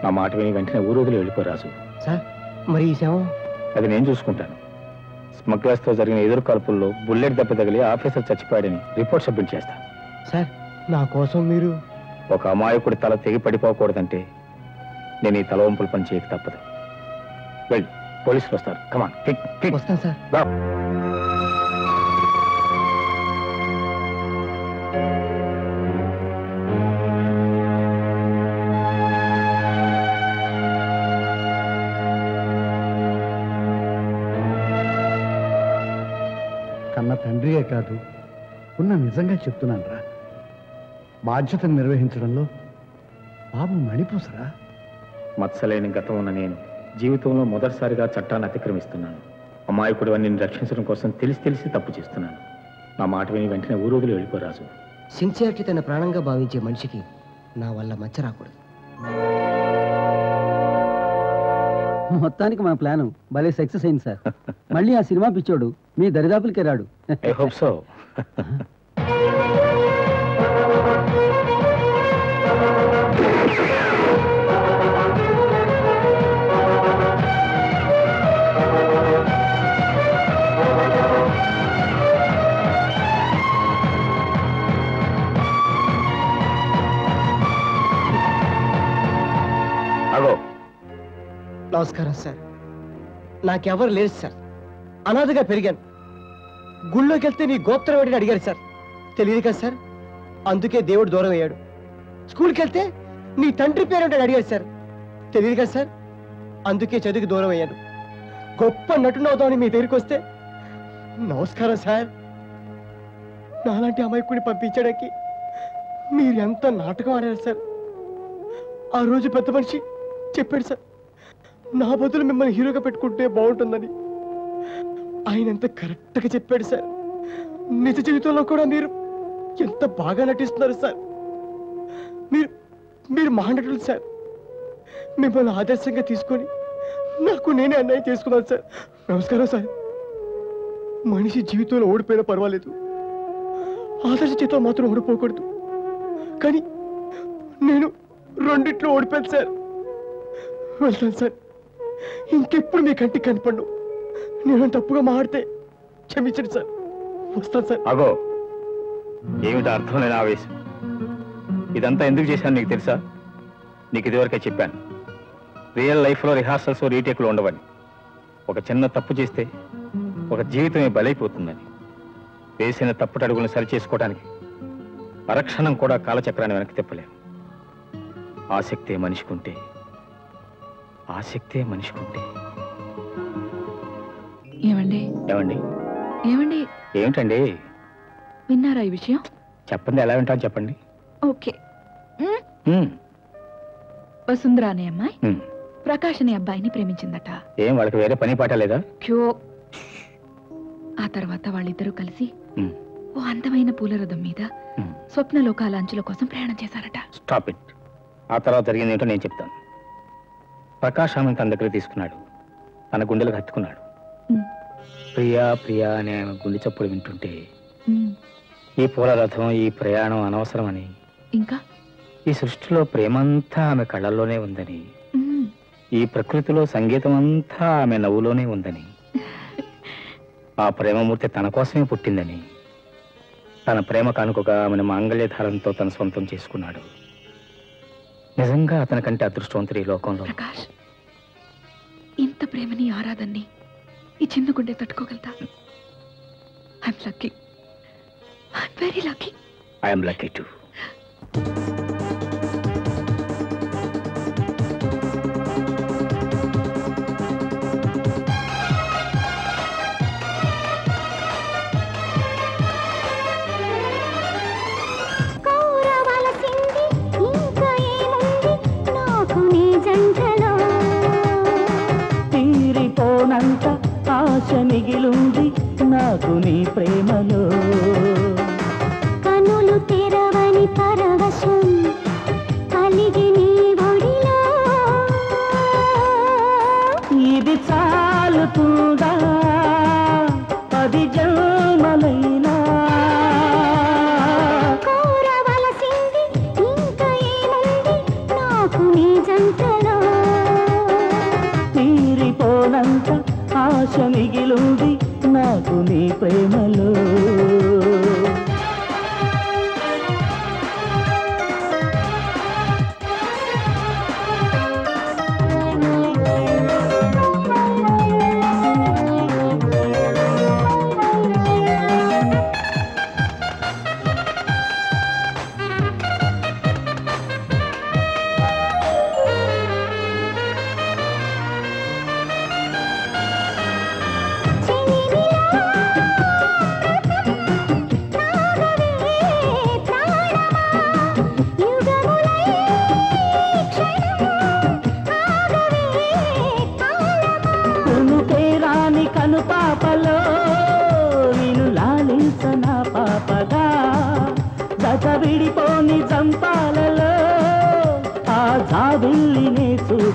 Speaker 3: నా మాట విని వెంటనే ఊరోజులు వెళ్ళిపోరాజు
Speaker 22: సార్ మరి ఈ శవం?
Speaker 3: అది నేను చూసుకుంటాను. స్మగ్లర్స్తో జరిగిన ఎదురు కాల్పుల్లో బుల్లెట్ దెబ్బ తగిలి ఆఫీసర్ చచ్చిపోయాడని రిపోర్ట్ సబ్మిట్ చేస్తాను
Speaker 22: సార్ నా కోసం మీరు
Speaker 3: ఒక అమాయకుడి తల తెగి పడిపోకూడదంటే నేను ఈ తలవంపుల పని చేయక తప్పదు. వెళ్ళి పోలీసులు వస్తారు. కమాన్
Speaker 22: వస్తాను సార్.
Speaker 1: కాదు ఉన్న నిజంగా చెప్తున్నాను రా బాధ్యతను నిర్వహించడంలో బాబు మణిపూసరా?
Speaker 3: మత్సలేని గతం ఉన్న నేను జీవితంలో మొదటిసారిగా చట్టాన్ని అతిక్రమిస్తున్నాను. అమాయకుడు నిన్ను రక్షించడం కోసం తెలిసి తెలిసి తప్పు చేస్తున్నాను. నా మాట విని వెంటనే ఊరోజులు వెళ్ళిపోరాజు
Speaker 22: సిన్సియారిటీ తన ప్రాణంగా భావించే మనిషికి నా వల్ల మచ్చ రాకూడదు.
Speaker 5: మొత్తానికి మన ప్లాను. భలే సక్సెస్ అయింది సార్. మళ్ళీ ఆ సినిమా పిచ్చోడు మీ దరిదాపులకే రాడు.
Speaker 3: ఐ హోప్ సో
Speaker 22: నమస్కారం సార్. నాకెవరు లేదు సార్. అనాథగా పెరిగాను. గుళ్ళోకి వెళ్తే మీ గోత్రం ఏంటని అడిగారు సార్. తెలియదు కదా సార్. అందుకే దేవుడు దూరం అయ్యాడు. స్కూల్కి వెళ్తే మీ తండ్రి పేరు ఏంటని అడిగారు సార్. తెలియదు కదా సార్. అందుకే చదువుకి దూరం అయ్యాను. గొప్ప నటునవుదామని మీ దగ్గరికి వస్తే నమస్కారం సార్. నాలాంటి అమాయకుడిని పంపించడానికి మీరు ఎంత నాటకం ఆడారు సార్. ఆ రోజు పెద్ద మనిషి చెప్పాడు సార్. నా బదులు మిమ్మల్ని హీరోగా పెట్టుకుంటే బాగుంటుందని. ఆయన ఎంత కరెక్ట్గా చెప్పాడు సార్. నిజ జీవితంలో కూడా మీరు ఎంత బాగా నటిస్తున్నారు సార్. మీరు
Speaker 4: మీరు మహానటులు సార్. మిమ్మల్ని ఆదర్శంగా తీసుకొని నాకు నేనే అన్యాయం చేసుకున్నాను సార్. నమస్కారం సార్. మనిషి జీవితంలో ఓడిపోయినా పర్వాలేదు. ఆదర్శ చేతిలో మాత్రం ఓడిపోకూడదు. కానీ నేను రెండిట్లో ఓడిపోయాను సార్. వెళ్తాను సార్. ఇంకెప్పుడు మీ కంటికి కనపడ్డు నేను తప్పుగా మాడితే క్షమించండి సార్. వస్తాను సార్.
Speaker 3: అగో ఏమిటి అర్థం లేని ఆవేశం? ఇదంతా ఎందుకు చేశాను నీకు తెలుసా? నీకు ఇదివరకే చెప్పాను. రియల్ లైఫ్లో రిహార్సల్స్ రీటేక్లు ఉండవని. ఒక చిన్న తప్పు చేస్తే ఒక జీవితమే బలైపోతుందని. వేసిన తప్పుటడుగులను సరిచేసుకోవడానికి పరక్షణం కూడా కాలచక్రాన్ని వెనక్కి తిప్పలేము. ఆసక్తే మనిషికుంటే ఆసక్తే మనిషికుంటే.
Speaker 21: ఏమండి?
Speaker 3: ఏమండి?
Speaker 21: ఏమండి?
Speaker 3: ఏమిటండి?
Speaker 21: విన్నారా ఈ విషయం?
Speaker 3: చెప్పండి ఎలా వింటాం చెప్పండి.
Speaker 21: ఓకే. వసుంధర అనే అమ్మాయి. ప్రకాష్ అనే అబ్బాయిని ప్రేమించిందట.
Speaker 3: ఏం వాళ్ళకి వేరే పని పాట లేదా?
Speaker 21: క్యో. ఆ తర్వాత వాళ్ళిద్దరూ కలిసి. ఓ అందమైన పూలరథం మీద స్వప్నలోకాల అంచుల కోసం ప్రయాణం చేశారట.
Speaker 3: Stop it. ఆ తర్వాత జరిగింది ఏంటో నేను చెప్తాను. ప్రకాష్ ఆమెను తన దగ్గర తీసుకున్నాడు. తన గుండెలకు హత్తుకున్నాడు. ప్రియా ప్రియా అనే ఆమె గుండె చప్పుడు వింటుంటే ఈ పూల రథం ఈ ప్రయాణం అనవసరమని
Speaker 21: ఇంకా?
Speaker 3: ఈ సృష్టిలో ప్రేమంతా ఆమె కళ్ళల్లోనే ఉందని ఈ ప్రకృతిలో సంగీతం అంతా ఆమె నవ్వులోనే ఉందని ఆ ప్రేమమూర్తి తన కోసమే పుట్టిందని తన ప్రేమ కానుకగా ఆమెను మాంగళ్యధారంతో తన సొంతం చేసుకున్నాడు. నిజంగా అతనికంటే అదృష్టవంతుడు ఈ లోకంలో.
Speaker 21: ప్రకాష్ ఇంత ప్రేమని ఆరాధన్ని ఈ చిన్న గుండె తట్టుకోగలుగుతా
Speaker 3: I'm
Speaker 12: lucky I'm very lucky I'm lucky
Speaker 13: to ఆశ మిగిలుంది నాకు నీ ప్రేమలో.
Speaker 12: కనులు తెరవని పరవశం కలిగి నీ ఒడిలో.
Speaker 13: ఇది చాలుతుందా పది జన్మలైనా
Speaker 12: నీ
Speaker 13: ప్రేమలో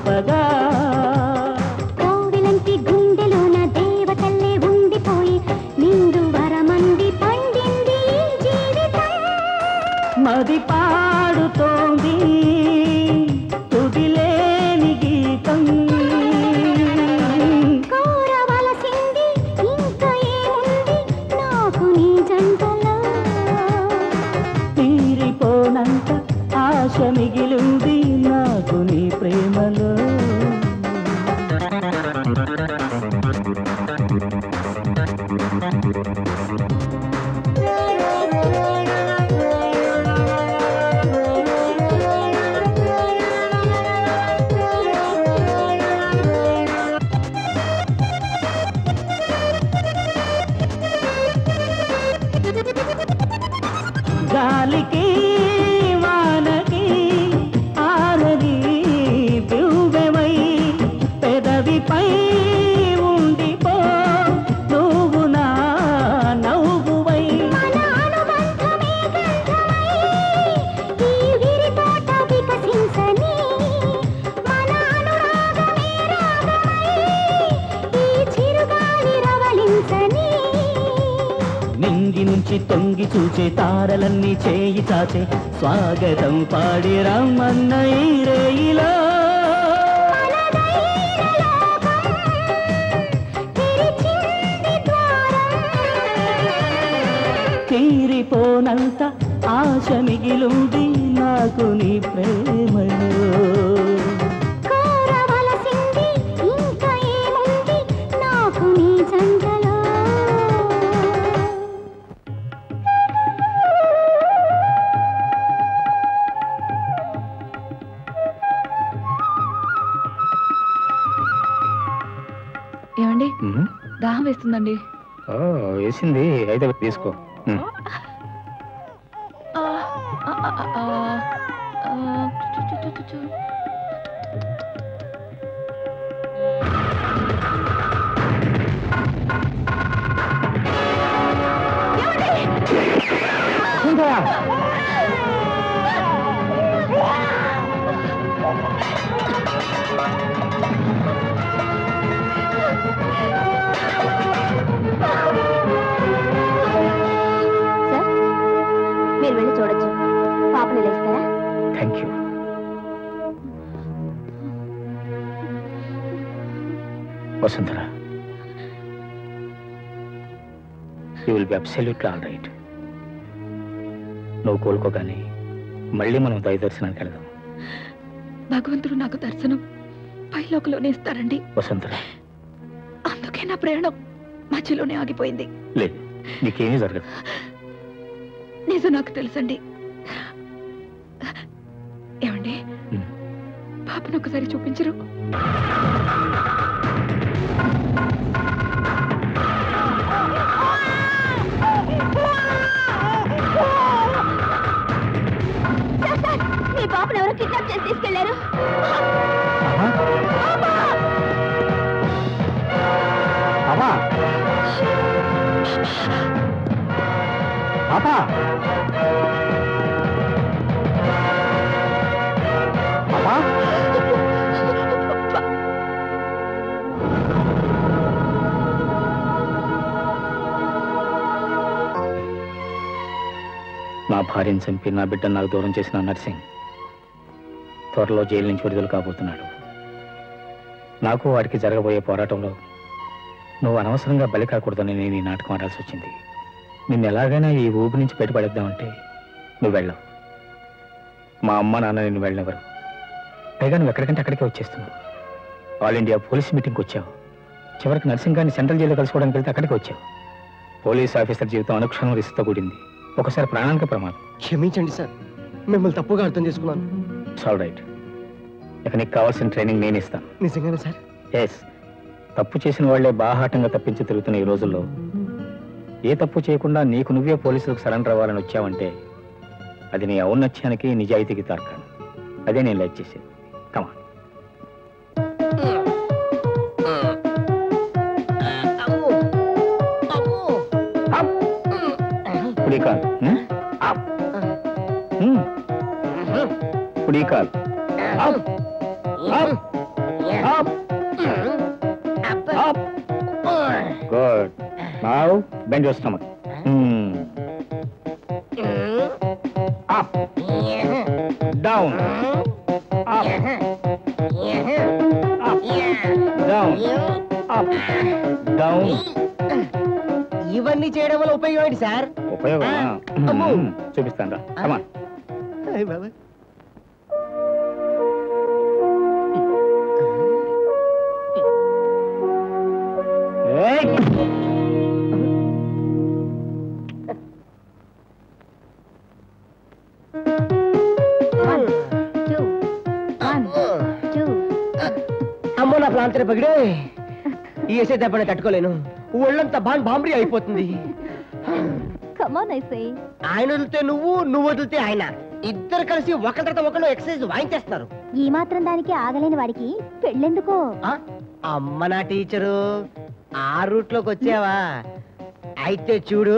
Speaker 3: पगा అబ్సల్యూట్లీ ఆల్ రైట్ నువ్వు కోలుకోగానే మళ్ళీ మనం దయ దర్శనానికి వెళదాం.
Speaker 21: భగవంతుడు నాకు దర్శనం పైలోకలోనే ఇస్తారండి.
Speaker 3: వసుంధరా
Speaker 21: అందుకే నా ప్రయాణం మధ్యలోనే ఆగిపోయింది.
Speaker 3: లేదు నీకేమీ జరగదు.
Speaker 21: నిజం నాకు తెలుసండి. ఏమండి? పాపను ఒకసారి చూపించరు.
Speaker 3: భార్యను చంపి నా బిడ్డను నాకు దూరం చేసిన నర్సింగ్ త్వరలో జైలు నుంచి విడుదల కాబోతున్నాడు. నాకు వాడికి జరగబోయే పోరాటంలో నువ్వు అనవసరంగా బలి కాకూడదని నేను ఈ నాటకం ఆడాల్సి వచ్చింది. నిన్ను ఎలాగైనా ఈ ఊపి నుంచి బయటపడేద్దామంటే నువ్వు వెళ్ళవు. మా అమ్మ నాన్న నేను వెళ్ళినవరు పైగా నువ్వు ఎక్కడికంటే అక్కడికే వచ్చేస్తున్నావు. ఆల్ ఇండియా పోలీస్ మీటింగ్కి వచ్చావు. చివరికి నర్సింగ్ గారిని సెంట్రల్ జైల్లో కలుసుకోవడానికి వెళ్తే అక్కడికి వచ్చావు. పోలీస్ ఆఫీసర్ జీవితం అనుక్షణం రిస్క్తో కూడింది. ఒకసారి ప్రాణానికి ప్రమాదం.
Speaker 4: క్షమించండి సార్. మిమ్మల్ని తప్పుగా అర్థం చేసుకున్నాను.
Speaker 3: ఆల్ రైట్ ఇక నీకు కావాల్సిన ట్రైనింగ్ నేను ఇస్తాను.
Speaker 4: నిజంగానే సార్?
Speaker 3: ఎస్ తప్పు చేసిన వాళ్ళే బాహాటంగా తప్పించి తిరుగుతున్న ఈ రోజుల్లో ఏ తప్పు చేయకుండా నీకు నువ్వే పోలీసులకు సరెండర్ అవ్వాలని వచ్చావంటే అది నీ ఔన్నత్యానికి నిజాయితీకి తార్కాను అదే నేను లైక్ చేసేది. కాలు up. Up. Up. Up. Good. Now bend your stomach up down up up down up down
Speaker 4: ఇవన్నీ చేయడం వల్ల ఉపయోగం ఏంటి సార్?
Speaker 3: ఉపయోగమా?
Speaker 4: అమ్మో.
Speaker 3: చూపిస్తాను రా
Speaker 4: పగిడే ఈ దెబ్బని తట్టుకోలేను. ఒళ్ళంతా బాన్ బాంబరీ అయిపోతుంది. ఆయన వదిలితే నువ్వు నువ్వు వదిలితే ఆయన. ఇద్దరు కలిసి ఒకరి తర్వాత ఒకరు ఎక్సర్సైజ్ వాయించేస్తున్నారు.
Speaker 12: ఈ మాత్రం దానికి ఆగలేని వాడికి పెళ్ళెందుకో?
Speaker 4: అమ్మ నా టీచరు ఆ రూట్లోకి వచ్చావా? అయితే చూడు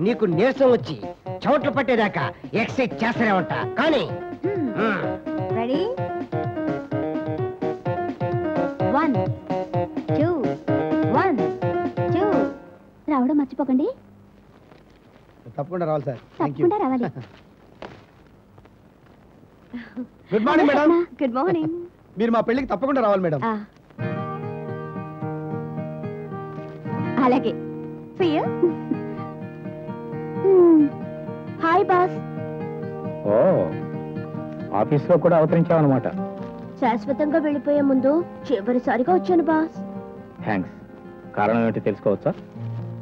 Speaker 4: నీకు నీరసం వచ్చి చోట్లు పట్టేదాకా ఎక్సర్సైజ్ చేస్తూనే ఉంటా కానీ
Speaker 12: ready one two one two రావడం మర్చిపోకండి.
Speaker 7: తప్పకుండా రావాలి సార్.
Speaker 12: తప్పకుండా రావాలి.
Speaker 7: Good morning madam
Speaker 12: good morning
Speaker 7: మీరు మా పెళ్ళికి తప్పకుండా రావాలి మేడం
Speaker 12: అలాగే. హాయ్ బాస్
Speaker 3: ఓ ఆఫీస్లో కూడా అవతరించావన్నమాట.
Speaker 12: శాశ్వతంగా వెళ్ళిపోయే ముందు చివరిసారిగా వచ్చాను బాస్.
Speaker 3: థ్యాంక్స్. కారణం ఏంటో తెలుసుకోవచ్చా?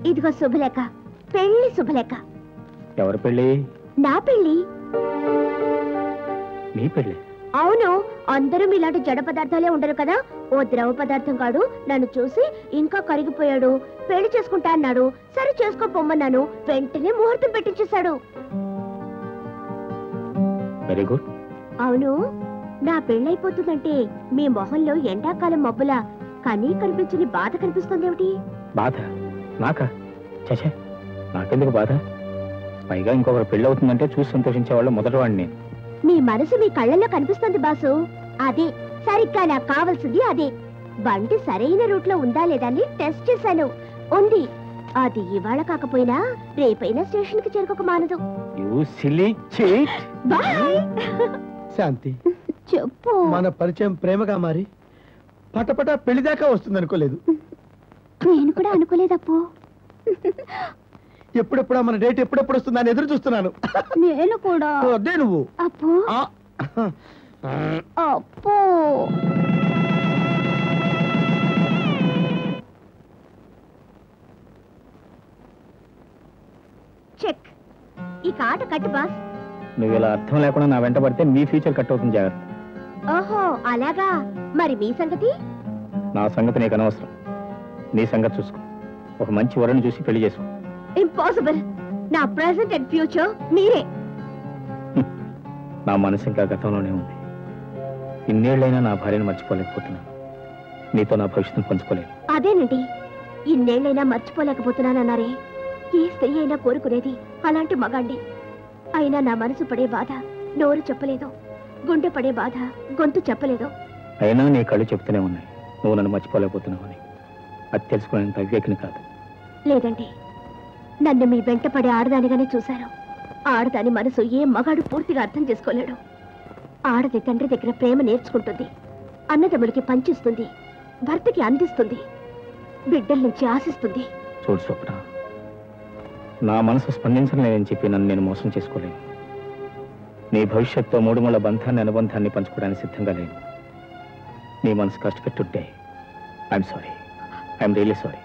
Speaker 12: ఇదిగో శుభలేఖ పెళ్ళి శుభలేఖ.
Speaker 3: ఎవరి పెళ్ళి?
Speaker 12: నా పెళ్ళి
Speaker 3: నీ పెళ్ళి?
Speaker 12: అవును అందరూ ఇలాంటి జడ పదార్థాలే ఉండరు కదా? ఓ ద్రవ పదార్థం కాడు నన్ను చూసి ఇంకా కరిగిపోయాడు. పెళ్ళి చేసుకుంటా అన్నాడు సరే చేసుకోపోమన్నాను వెంటనే ముహూర్తం పెట్టించేశాడు.
Speaker 3: వెరీ గుడ్
Speaker 12: అవును. నా పెళ్ళైపోతుందంటే మీ మొహంలో ఎండాకాలం మబ్బులా కనీ కనిపించని బాధ కనిపిస్తుందేమిటి?
Speaker 3: బాధ? నాకా? చచే నాకెందుకు బాధ? పైగా ఇంకొకరు పెళ్ళి అవుతుందంటే చూసి సంతోషించేవాళ్ళు మొదటివాడిని.
Speaker 12: మీ మనసు మీ కళ్ళల్లో కనిపిస్తుంది బాసు. అదే సరిగ్గా నాకు కావాల్సింది అదే. బండి సరైన రూట్లో ఉందా లేదా అని టెస్ట్ చేశాను. ఉంది. అది ఇవాళ కాకపోయినా రేపైనా స్టేషన్కి చేరుకోక మానదు.
Speaker 7: శాంతి.
Speaker 12: చెప్పు.
Speaker 7: మన పరిచయం ప్రేమగా మారి పటపట పెళ్ళి దాకా వస్తుంది అనుకోలేదు
Speaker 12: నేను కూడా అనుకోలేదప్పు.
Speaker 7: ఎప్పుడెప్పుడా మన డేట్ ఎప్పుడెప్పుడు వస్తుందని ఎదురు చూస్తున్నాను.
Speaker 12: నేను కూడా.
Speaker 7: అదే నువ్వు.
Speaker 12: అప్పు. అప్పు. చెక్. ఈ కాట కట్టు బాస్.
Speaker 3: నువ్వు ఇలా అర్థం లేకుండా నా వెంట పడితే మీ ఫ్యూచర్ కట్ అవుతుంది జాగ్రత్త.
Speaker 12: ఓహో అలాగా. మరి మీ సంగతి?
Speaker 3: నా సంగతి నీకు అనవసరం. నీ సంగతి చూసుకో. ఒక మంచి వరుని చూసి పెళ్ళి చేసుకో.
Speaker 12: ఇంపాసిబుల్ నా ప్రెసెంట్ అండ్ ఫ్యూచర్ మీరే.
Speaker 3: నా మనసు ఇంకా గతంలోనే ఉంది. ఇన్నేళ్ళైనా నా భార్యను మర్చిపోలేకపోతున్నాను. నీతో నా భవిష్యత్తును పంచుకోలేను.
Speaker 12: అదేనండి. ఇన్నేళ్ళైనా మర్చిపోలేకపోతున్నానన్నారే. ఏ స్త్రీ అయినా కోరుకునేది అలాంటి మగాండి అయినా నా మనసు పడే బాధ నోరు చెప్పలేదు. గుండె పడే బాధ గొంతు చెప్పలేదు?
Speaker 3: అయినా నీ కళ్ళు చెప్తూనే ఉన్నాయి. నువ్వు నన్ను మర్చిపోలేకపోతున్నావు అని. అది తెలుసుకునేంత వివేకిని కాదు.
Speaker 12: లేదండి. నన్ను మీ వెంట పడే ఆడదానిగానే చూశారు ఆడదాని మనసు ఏ మగాడు పూర్తిగా అర్థం చేసుకోలేడు. ఆడది తండ్రి దగ్గర ప్రేమ నేర్చుకుంటుంది. అన్నదమ్ములకి పంచిస్తుంది. భర్తకి అందిస్తుంది. బిడ్డల నుంచి ఆశిస్తుంది.
Speaker 3: చూడు స్వప్న నా మనసు స్పందించలేనని చెప్పి నన్ను నేను మోసం చేసుకోలేను నీ భవిష్యత్తుతో మూడుమూల బంధాన్ని అనుబంధాన్ని పంచుకోవడానికి సిద్ధంగా లేను. నీ మనసు కష్టపెట్టుంటే I'm sorry I'm really
Speaker 8: sorry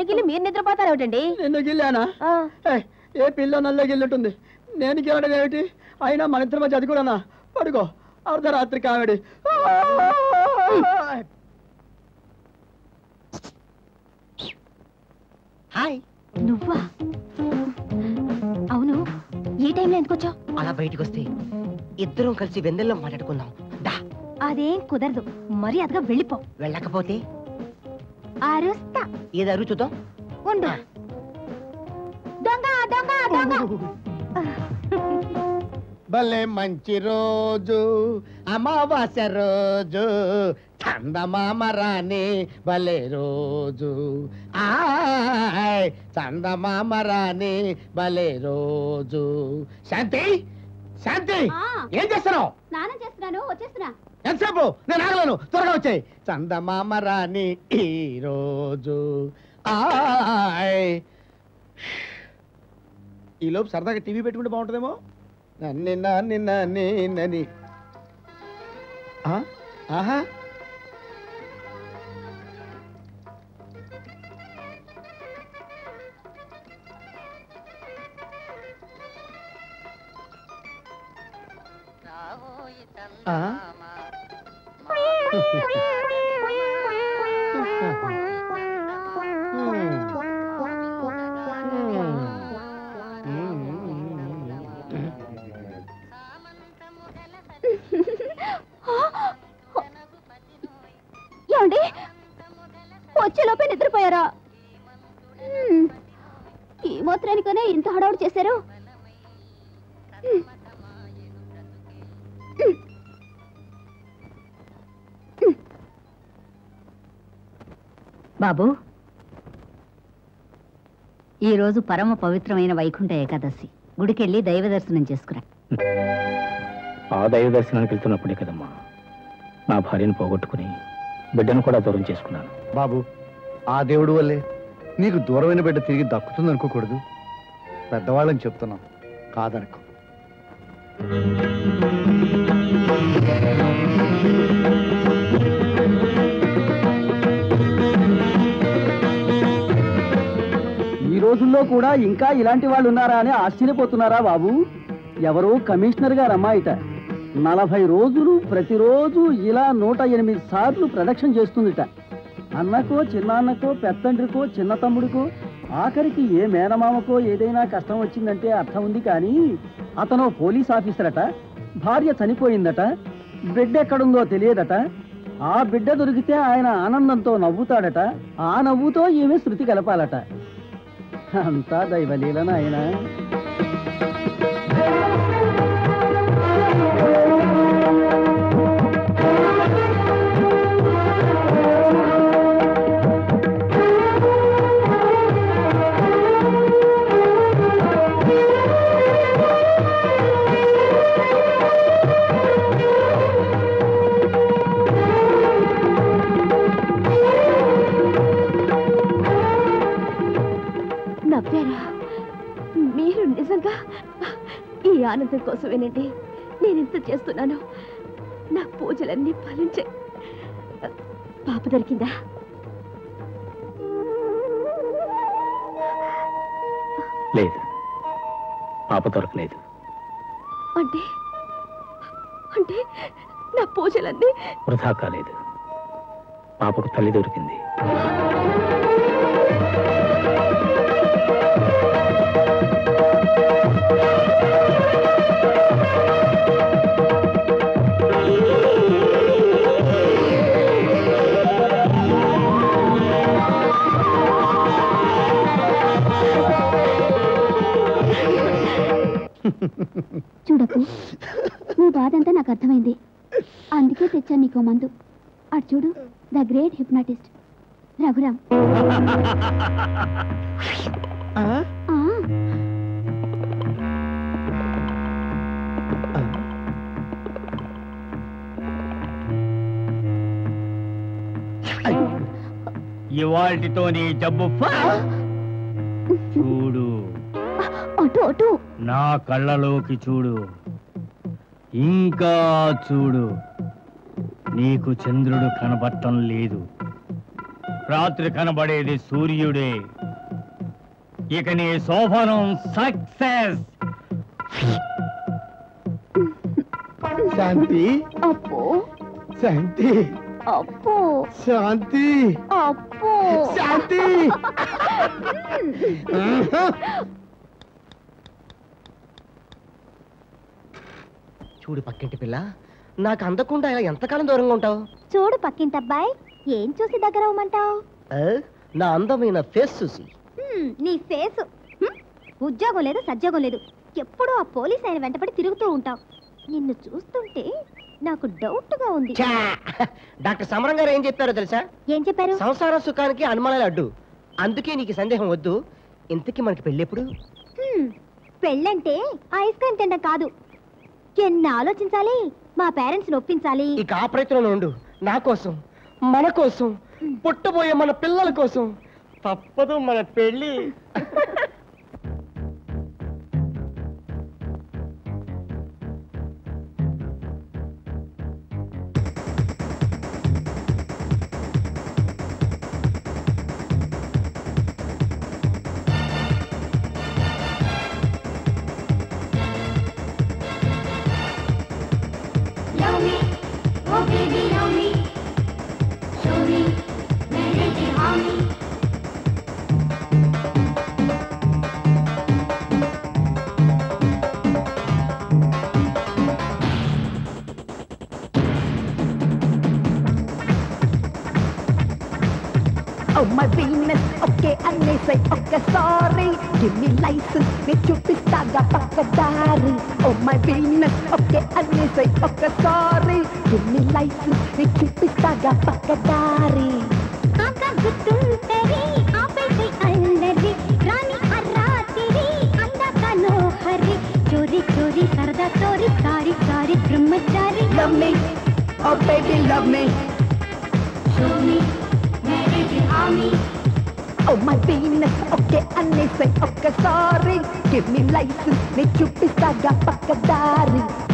Speaker 8: నన్ను గిల్లి మీరు నిద్రపోతారు ఏమిటండి
Speaker 7: నిన్ను గిల్లానా ఏ పిల్ల నల్ల గిల్లుంటుంది నేను గిల్లడం ఏమిటి? అయినా మన ఇద్దరి మధ్య అది కూడానా? పడుకో. అర్ధరాత్రి కావిడి
Speaker 4: హాయ్.
Speaker 15: నువ్వా? అవును. ఈ టైంలో ఎందుకు వచ్చావు
Speaker 4: అలా బయటికి వస్తే ఇద్దరం కలిసి వెన్నెల్లో మాట్లాడుకుందాం. దా.
Speaker 15: అదేం కుదరదు. మర్యాదగా వెళ్ళిపో.
Speaker 4: వెళ్ళకపోతే
Speaker 15: అరుస్తా.
Speaker 4: ఏది అరువు చూద్దాం
Speaker 15: ఉండు దొంగ దొంగ దొంగ.
Speaker 7: భలే మంచి రోజు అమావాస్య రోజు చందమామ రాణి భలే రోజు. ఆయ్ చందమామ రాణి భలే రోజు. శాంతి శాంతి ఏం చేస్తున్నావు?
Speaker 15: స్నానం చేస్తున్నాను వచ్చేస్తున్నా.
Speaker 7: ఎంతసేపు? నేను ఆగలేను. త్వరగా వచ్చాయి. చందమామ రాణి ఈ రోజు ఆయ్. ఈ లోపు సరదాగా టీవీ పెట్టుకుంటే బాగుంటుందేమో? నిన్న నిన్న నిన్నని ఆ? ఆహా. ఆ?
Speaker 18: Woo!
Speaker 2: బాబు ఈ రోజు పరమ పవిత్రమైన వైకుంఠ ఏకాదశి. గుడికెళ్ళి దైవ దర్శనం చేసుకురా.
Speaker 3: ఆ దైవ దర్శనానికి వెళ్తున్నప్పుడే కదమ్మా నా భార్యను పోగొట్టుకుని బిడ్డను కూడా దూరం చేసుకున్నాను.
Speaker 1: బాబు ఆ దేవుడు వల్లే నీకు దూరమైన బిడ్డ తిరిగి దక్కుతుంది అనుకోకూడదు పెద్దవాళ్ళని చెప్తున్నాం కాదనుకో.
Speaker 5: ఊళ్ళో కూడా ఇంకా ఇలాంటి వాళ్ళు ఉన్నారా అని ఆశ్చర్యపోతున్నారా బాబు? ఎవరో కమిషనర్ గారు అమ్మాయిట నలభై రోజులు ప్రతిరోజు ఇలా నూట ఎనిమిది సార్లు ప్రొడక్షన్ చేస్తుందిట. అన్నకో చిన్నాన్నకో పెత్తండ్రికో చిన్న తమ్ముడికో ఆఖరికి ఏ మేనమామకో ఏదైనా కష్టం వచ్చిందంటే అర్థం ఉంది కానీ అతను పోలీస్ ఆఫీసర్ అట భార్య చనిపోయిందట బిడ్డ ఎక్కడుందో తెలియదట ఆ బిడ్డ దొరికితే ఆయన ఆనందంతో నవ్వుతాడట ఆ నవ్వుతో ఈమె శృతి కలపాలట అంతా దైవలీలన ఆయన
Speaker 18: ఆనందం కోసమేనండి. నేను ఇంత చేస్తున్నాను నా పూజలన్నీ ఫలించాయి పాప దొరికిందా?
Speaker 3: లేదు. పాప దొరకలేదు.
Speaker 18: అంటే అంటే నా పూజలన్నీ
Speaker 3: వృధా కాలేదు. పాపకు తల్లి దొరికింది.
Speaker 18: చూడకు. నీ బాధ అంతా నాకు అర్థమైంది. అందుకే తెచ్చాను నీకో మందు. అటు చూడు ద గ్రేట్ హిప్నాటిస్ట్. రఘురామ్. ఆ,
Speaker 23: ఇవాల్టితో నీ జబ్బు! చూడు.
Speaker 18: అటు అటు.
Speaker 23: నా కళ్ళలోకి చూడు. ఇంకా చూడు. నీకు చంద్రుడు కనబట్టం లేదు. రాత్రి కనబడేది సూర్యుడే. ఇక నీ శోభనం సక్సెస్.
Speaker 7: శాంతి.
Speaker 18: అప్పు
Speaker 7: శాంతి.
Speaker 18: అప్పు
Speaker 7: శాంతి.
Speaker 18: అప్పు
Speaker 7: శాంతి.
Speaker 4: చూడు పక్కింటి పిల్ల. నాకు అందకుండా ఇలా ఎంతకాలం దూరంగా ఉంటావు?
Speaker 18: చూడు పక్కింటి అబ్బాయి ఏం చూసి దగ్గర అవ్వమంటావు?
Speaker 4: నా అందమైన ఫేస్ చూసి.
Speaker 18: నీ ఫేసు? ఉద్యోగం లేదు సద్యోగం లేదు. ఎప్పుడూ ఆ పోలీస్ ఆయన వెంటపడి తిరుగుతూ ఉంటావు. నిన్ను చూస్తుంటే నాకు డౌట్గా ఉంది!
Speaker 4: డాక్టర్ సమరం గారు ఏం చెప్పారో తెలుసా?
Speaker 18: ఏం చెప్పారు?
Speaker 4: సంసార సుఖానికి అనుమానాలు అడ్డు. అందుకే నీకు సందేహం వద్దు. ఇంతకీ మనకి పెళ్ళెప్పుడు?
Speaker 18: పెళ్ళంటే ఐస్ క్రీమ్ తినడం కాదు. ఎన్ని ఆలోచించాలి? మా పేరెంట్స్ ఒప్పించాలి.
Speaker 4: ఇక ఆ ప్రయత్నంలో ఉండు. నా కోసం మన కోసం పుట్టబోయే మన పిల్లల కోసం. తప్పదు మన పెళ్ళి.
Speaker 24: ఓ మై వీనస్ ఓకే అనేసై ఒక్కసారి గివ్ మీ లైసెన్స్ నే చూపిస్తాగా పక్క దారి ఓ మై వీనస్ ఓకే అనేసై ఒక్కసారి గివ్ మీ లైసెన్స్ నే చూపిస్తాగా పక్క దారి
Speaker 18: గుర్తుంటరి ఆపేసి అల్లరి రాని అర్రాతిరి అందకనో హరి చోరీ చోరీ సరదా చోరీ సారీ సారీ బ్రహ్మచారి
Speaker 24: love me oh baby love me
Speaker 18: show me marriage హామీ
Speaker 24: Oh my Venus, okay, anyway, okay, sorry. Give me license, Make you be a pakadari.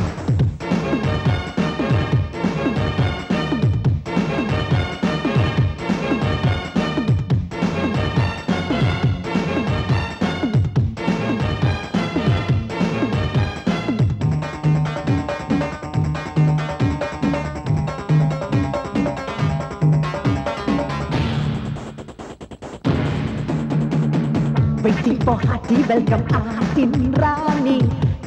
Speaker 24: Hearty welcome ఆటిన్ రాణి.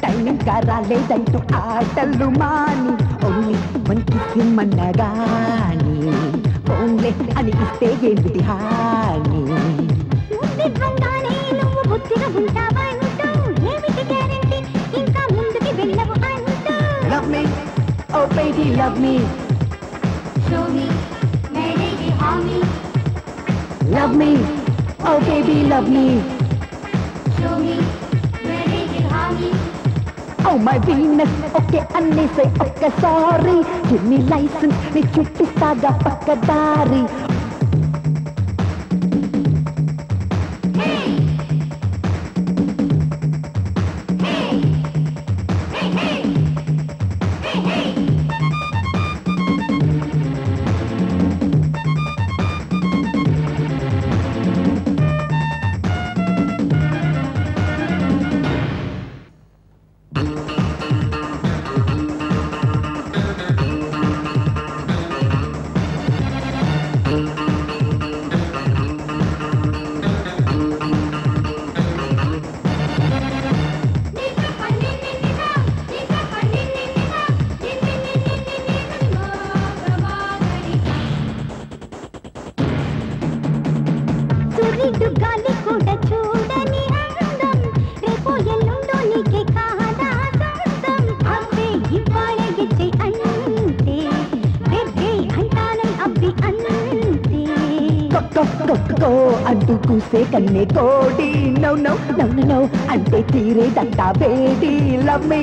Speaker 24: టైమింగ్ రాలేదంటూ ఆటలు మాని. ఓన్లీ మంచి సిమ్మన్నగాని ఓన్లే అని ఇస్తే హాని?
Speaker 18: నువ్వు బుద్ధిగా ఏమిటి ఇంకా
Speaker 24: baby love me
Speaker 18: show me marriage హామీ
Speaker 24: మై వీనస్ ఓకే అనేసై ఒక్కసారి గివ్ మీ లైసెన్స్ నీ చూపిస్తాగా పక్క కూసే కన్నే కోడి. నో నో నో నో అంటే తీరేదంతా వేడి love me.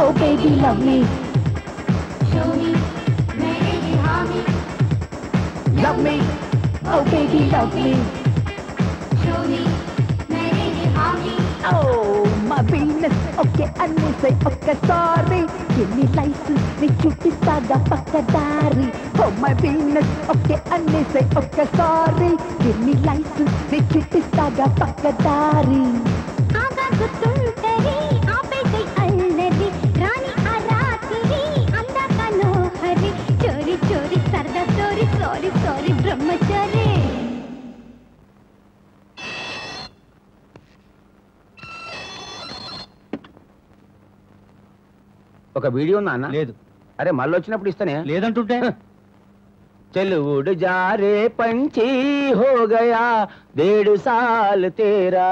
Speaker 24: Oh baby
Speaker 18: love me. Love me
Speaker 24: oh baby love me. Oh మా ఓకే ఒక్కసారి. ఎన్ని లైసెన్స్ని చూపిస్తాగా
Speaker 20: వీడియో ఉందా అన్న? లేదు. అరే మళ్ళీ వచ్చినప్పుడు ఇస్తానే? లేదంటుంటే? చెలువుడు జారే పంచి హో గయా దేడు సాల్ తేరా.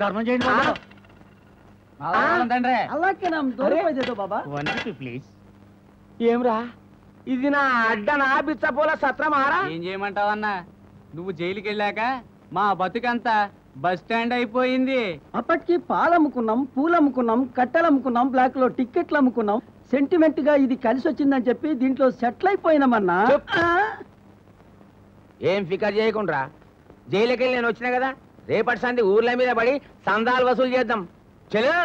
Speaker 5: ధర్మం చేయండి
Speaker 20: తండ్రి.
Speaker 5: అలాగే నమ్ దూరం బాబా.
Speaker 20: వన్ ప్లీజ్ ఏమ్రా? ఇది నా అడ్డనా బిచ్చపోల సత్రమారా?
Speaker 25: ఏం చేయమంటావన్నా? నువ్వు జైలుకి వెళ్ళాక మా బతుకంతా బస్ స్టాండ్ అయిపోయింది.
Speaker 5: అప్పటికి పాలు అమ్ముకున్నాం పూలు అమ్ముకున్నాం కట్టెలు అమ్ముకున్నాం బ్లాక్లో టిక్కెట్లు అమ్ముకున్నాం సెంటిమెంట్గా ఇది కలిసి వచ్చిందని చెప్పి దీంట్లో సెటిల్ అయిపోయినామన్నా.
Speaker 20: ఏం ఫికర్ చేయకుండా? జైలుకి వెళ్ళి నేను వచ్చినా కదా? రేపటి సంది ఊర్ల మీద పడి సందాలు వసూలు చేద్దాం. చలో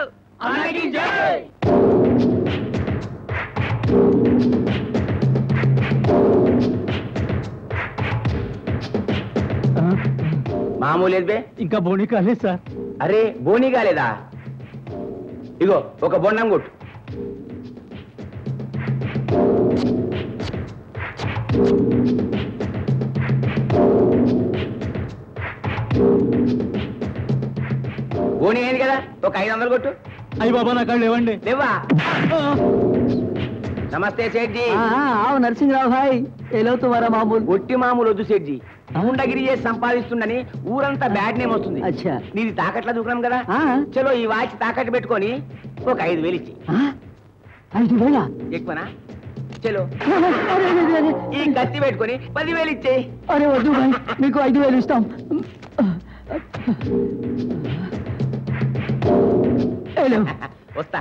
Speaker 20: మామూలు బే?
Speaker 6: ఇంకా బోని కాలేదు సార్.
Speaker 20: అరే బోనీ కాలేదా? ఇగో ఒక బొండం కొట్టు బోనీ అయింది కదా? ఒక ఐదు వందలు కొట్టు.
Speaker 6: అయ్యి బాబా నా కాళ్ళు లేవండి.
Speaker 20: లేవా నమస్తే సేట్జీ
Speaker 5: ఆవు నరసింహరావు హాయ్. ఎలా తుమారా మామూలు?
Speaker 20: ఒట్టి మామూలు వద్దు సేట్జీ గుండగిరి చేసి సంపాదిస్తుండని ఊరంతా బ్యాడ్ నేమ్ వస్తుంది.
Speaker 5: అచ్చా.
Speaker 20: నీది తాకట్లా చూకున్నాం కదా? చలో ఈ వాచ్ తాకట్టు పెట్టుకొని ఒక ఐదు వేలు ఇచ్చి
Speaker 5: ఐదు వేలా?
Speaker 20: ఎక్కువనా? చలో. ఈ కత్తి పెట్టుకొని పదివేలు ఇచ్చేయి.
Speaker 5: అరే వద్దు మీకు ఐదు వేలు ఇస్తాం.
Speaker 20: వస్తా.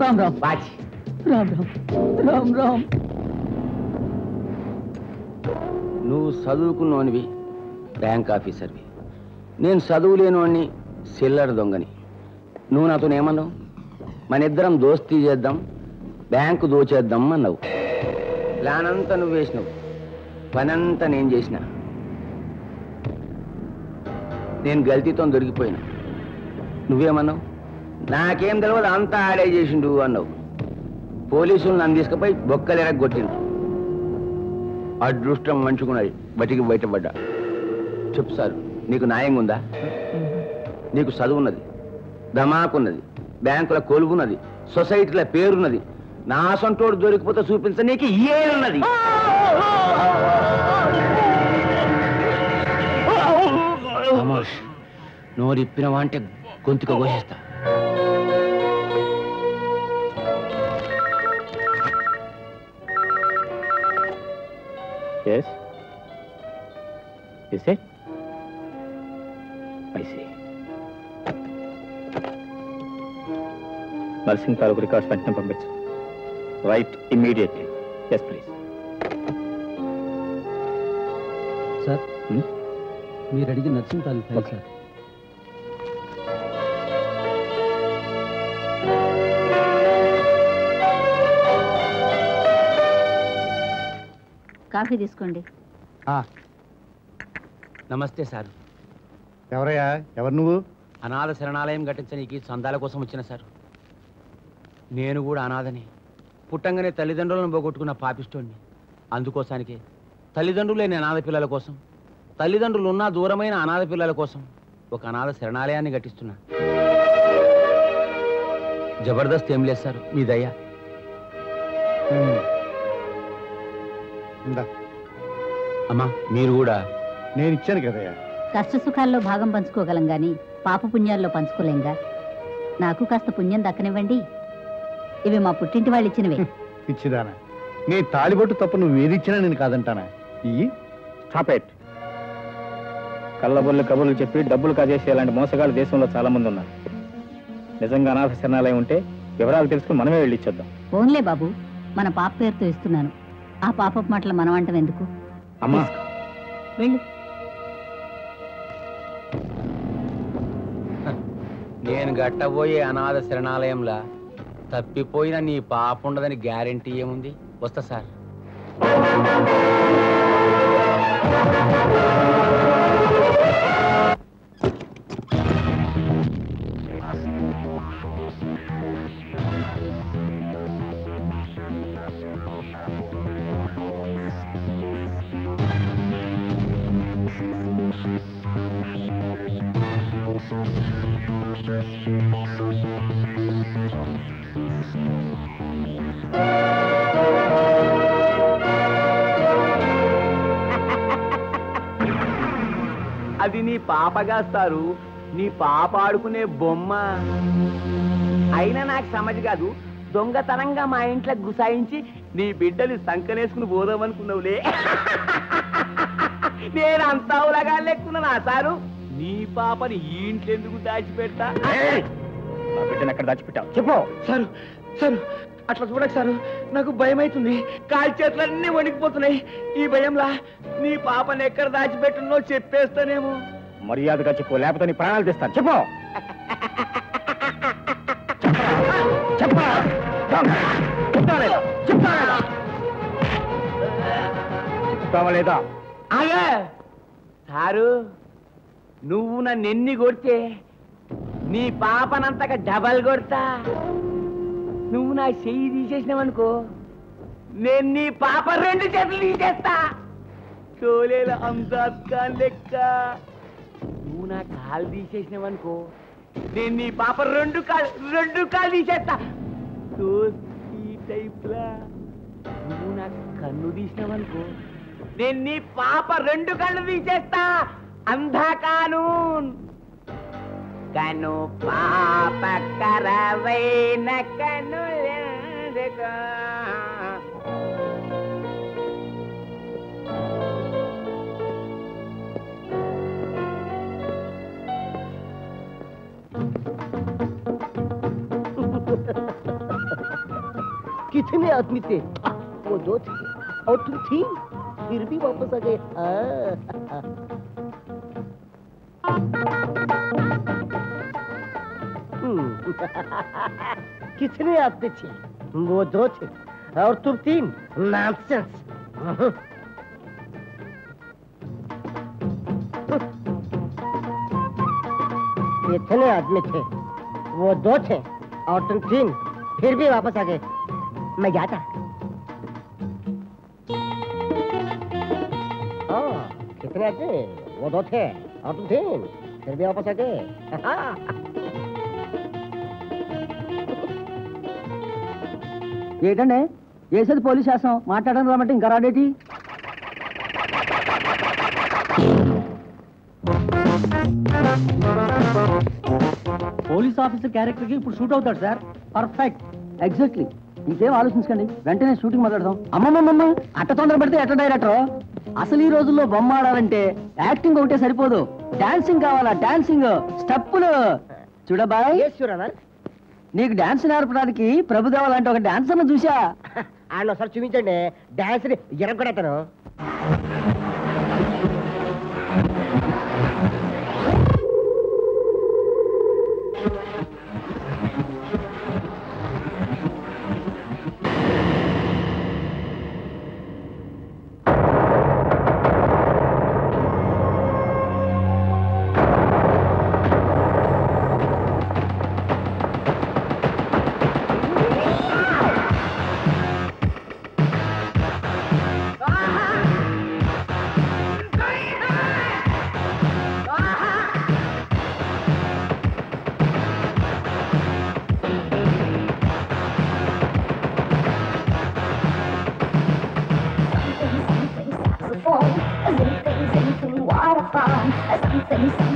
Speaker 5: రామ్ రామ్.
Speaker 20: వాచ్.
Speaker 5: రామ్ రామ్. రామ్ రామ్.
Speaker 20: నువ్వు చదువుకున్నోనివి బ్యాంక్ ఆఫీసర్వి. నేను చదువులేనోని సిల్లర్ దొంగని. నువ్వు నాతో ఏమన్నావు? మన ఇద్దరం దోస్తీ చేద్దాం బ్యాంకు దోచేద్దాం అన్నావు. ప్లాన్ అంతా నువ్వు వేసినావు. పనంతా నేను చేసిన. నేను గల్తీతో దొరికిపోయినా. నువ్వేమన్నావు? నాకేం తెలియదు అంతా ఆడే చేసిండు అన్నావు. పోలీసులు నన్ను తీసుకుపోయి బొక్కలు కొట్టిండు అదృష్టం మంచుకున్నది బతికి బయటపడ్డా. చెప్పు సార్ నీకు న్యాయంగా ఉందా? నీకు చదువున్నది ధమాకున్నది బ్యాంకుల కొలువున్నది సొసైటీల పేరున్నది నా సొంటోడు దొరికిపోతే చూపించే నీకు ఏనున్నది ఖమోష్. నోరిప్పినవా అంటే గొంతుక కోసేస్తా.
Speaker 3: Yes? Is it? I see. Narsing తాలూకు రికార్డ్స్ వెంటనే పంపించు right immediately yes please
Speaker 5: sir మీరు అడిగిన నర్సింగ్ తాలూకు ఫైల్ సార్
Speaker 26: కాఫీ తీసుకోండి.
Speaker 20: నమస్తే సార్.
Speaker 27: ఎవరయ్యా? ఎవరు నువ్వు?
Speaker 20: అనాథ శరణాలయం కట్టించడానికి సందాల కోసం వచ్చిన సార్. నేను కూడా అనాథని. పుట్టంగానే తల్లిదండ్రులను పోగొట్టుకున్న పాపిస్తోడిని అందుకోసానికి తల్లిదండ్రులు లేని అనాథ పిల్లల కోసం. తల్లిదండ్రులు ఉన్న దూరమైన అనాథ పిల్లల కోసం ఒక అనాథ శరణాలయాన్ని కట్టిస్తున్నా. జబర్దస్త్ ఏం లేదు సార్ మీ దయ.
Speaker 27: ఇందా
Speaker 20: అమ్మా మీరు కూడా.
Speaker 27: నేను ఇచ్చాను కదయ్యా.
Speaker 26: కష్ట సుఖాల్లో భాగం పంచుకోగలం గాని పాప పుణ్యాల్లో పంచుకోలేంగా నాకు కాస్త పుణ్యం దక్కనివ్వండి. ఇవి మా పుట్టింటి వాళ్ళు ఇచ్చినవే.
Speaker 27: పిచ్చిదానా నీ తాలిబొట్టు తప్ప నువ్వు ఏది ఇచ్చినా నేను కాదంటానా? ఇయ్యి
Speaker 3: స్టాప్ ఇట్ కళ్ళబొల్లి కబుర్లు చెప్పి డబ్బులు కాజేసే అలాంటి మోసగాళ్ళు దేశంలో చాలా మంది ఉన్నారు. నిజంగా అనాథ శరణాలయం ఉంటే వివరాలు తెలుసుకుని మనమే వెళ్ళి ఇచ్చేద్దాం.
Speaker 26: ఫోన్లే బాబు మన పాప పేరుతో ఇస్తున్నాను. ఆ పాప మాటలు మనం అంటాం ఎందుకు?
Speaker 3: అమ్మా.
Speaker 26: వెళ్ళు.
Speaker 20: నేను గట్టబోయే అనాథ శరణాలయంలా తప్పిపోయిన నీ పాప ఉండదని గ్యారెంటీ ఏముంది? వస్తా సార్. అది నీ పాపగాస్తారు నీ పాప ఆడుకునే బొమ్మ. అయినా నాకు సమజ్ కాదు. దొంగతనంగా మా ఇంట్లో గుసాయించి నీ బిడ్డలు సంకనేసుకుని పోదామనుకున్నావులే. నేను అంతా ఉలగా లెక్కున్నా సారు? నీ పాపని ఈ ఇంట్లో ఎందుకు దాచిపెడతా
Speaker 3: నా బిడ్డను ఎక్కడ దాచిపెట్టావు? చెప్పు.
Speaker 20: సారు సారు అట్లా చూడక సారు. నాకు భయం అవుతుంది కాలి చేతులన్నీ వణికిపోతున్నాయి. ఈ భయంలా నీ పాపని ఎక్కడ దాచిపెట్టున్నో చెప్పేస్తానేమో.
Speaker 3: మర్యాదగా చెప్పు లేకపోతే నీ ప్రాణాలు తెస్తాను. చెప్పు. చెప్పరా? చెప్తావా లేదా? చెప్తావా లేదా? చెప్తావా లేదా?
Speaker 20: ఆగా. సారు నువ్వు నన్ను ఎన్ని కొడితే నీ పాపనంతగా డబల్ కొడతా. నువ్వు నా చెయ్యి తీసేసినావనుకో నేను నీ పాప రెండు చేతులు తీసేస్తా. చోలేల అందాజ్ ఖాన్ లెక్క. నువ్వు నా కాలు తీసేసినావనుకో నేను నీ పాప రెండు కాలు రెండు కాలు తీసేస్తా. దోస్తీ టైప్లా. నువ్వు నా కన్ను తీసినావనుకో నేను నీ పాప రెండు కళ్ళు తీసేస్తా. अंधा कानून। कनु पाप कर
Speaker 4: कितने आदमी थे? वो दो थे। और तुम थी? फिर भी वापस आ गए। हाँ। कितने आदमी थे वो दो थे और तुम तीन? नॉनसेंस कितने आदमी थे वो दो थे और तुम तीन। फिर भी वापस आ गए। मैं जाता हाँ। कितने आदमी? वो दो थे और तुम तीन फिर भी वापस आ गए
Speaker 5: ఏంటండి చేసేది పోలీస్ శాసనం మాట్లాడడం రమ్మంటే ఇంకా రాడేటి పోలీస్ ఆఫీసర్ క్యారెక్టర్ కి ఇప్పుడు షూట్ అవుతాడు సార్ పర్ఫెక్ట్ ఎగ్జాక్ట్లీ ఇంకేం ఆలోచించకండి. వెంటనే షూటింగ్ మొదలెడదాం. అమ్మమ్మమ్మ అట్ట తొందర పెడితే ఎట్ట డైరెక్టర్? అసలు ఈ రోజుల్లో బొమ్మ ఆడాలంటే యాక్టింగ్ ఒకటే సరిపోదు. డాన్సింగ్ కావాలా? డాన్సింగ్. స్టెప్పులు. చూడబాయ్ నీకు డాన్స్ నేర్పడానికి ప్రభుదేవ లాంటి ఒక డాన్సర్ను చూసా
Speaker 4: ఆయన ఒకసారి చూపించండి. డాన్స్ ఎరగొడతాను.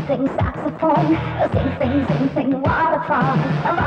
Speaker 24: Something, saxophone. Sing, sing, sing, sing, waterfall.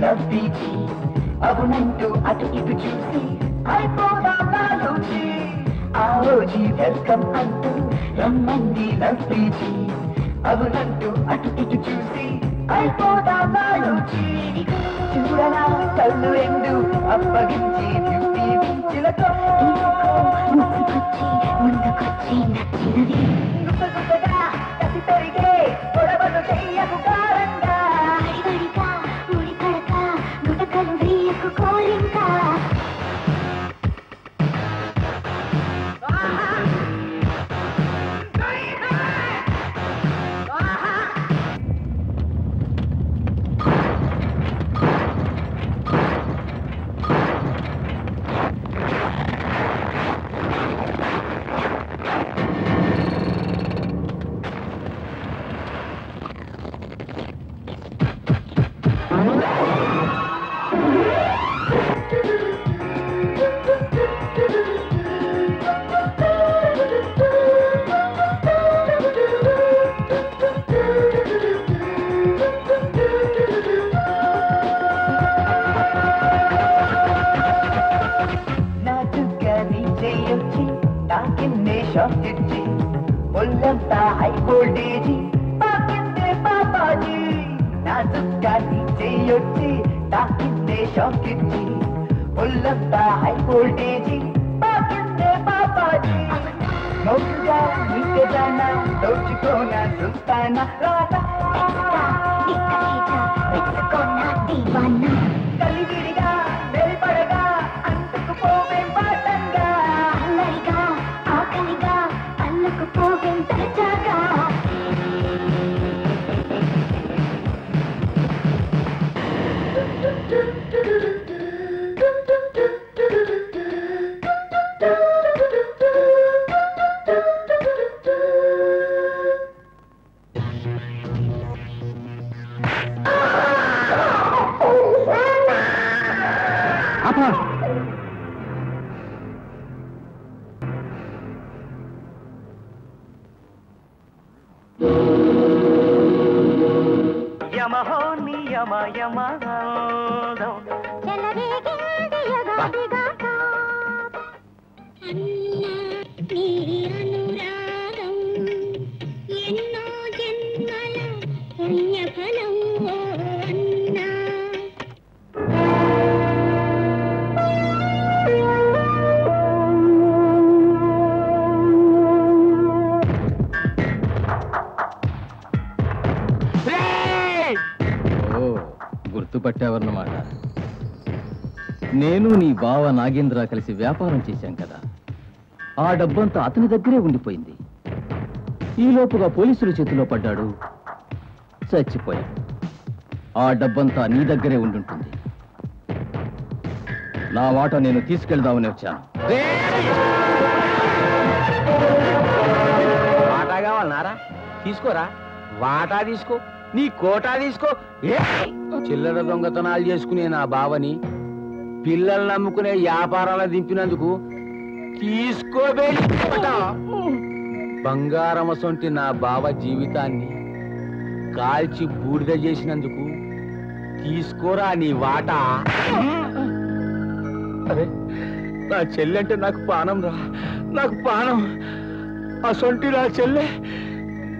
Speaker 24: Love బీచి అవునంటూ అటు ఇటు చూసి అయిపోదాలోచి ఆలోచి వెల్కమ్ అంటూ రమ్మంది లవ్ బీచి అవునంటూ అటు ఇటు చూసి అయిపోదాలోచి చూడనా కళ్ళు ఎందు అప్పగించి బ్యూటీ బీచ్లతో ముందుకొచ్చి నచ్చినది
Speaker 10: బావ నాగేంద్ర కలిసి వ్యాపారం చేశాం కదా. ఆ డబ్బంతా అతని దగ్గరే ఉండిపోయింది. ఈలోపుగా పోలీసుల చేతిలో పడ్డాడు చచ్చిపోయాడు. ఆ డబ్బంతా నీ దగ్గరే ఉండుంటుంది. నా వాట నేను తీసుకెళ్దామని వచ్చాను.
Speaker 20: వాటా కావాలన్నారా? తీసుకోరా? వాటా తీసుకో. నీ కోటా తీసుకో. చిల్లర దొంగతనాలు చేసుకునే నా బావని పిల్లల్ని నమ్ముకునే వ్యాపారాలు దింపినందుకు తీసుకోబెట్ట బంగారమసొంటి నా బావ జీవితాన్ని కాల్చి బూడిద చేసినందుకు తీసుకోరా నీ వాటా. అరే నా చెల్లెంటే నాకు పానం రా. నాకు పానం. అసొంటి నా చెల్లె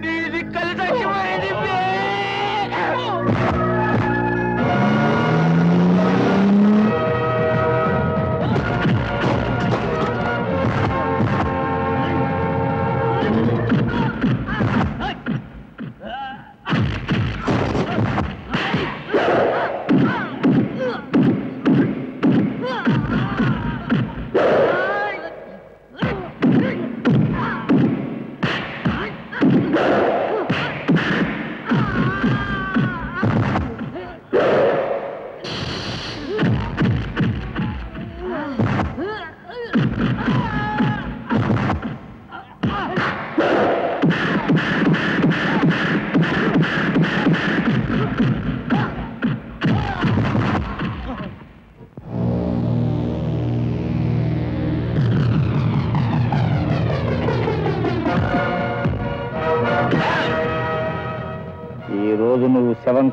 Speaker 20: నీది కలిసి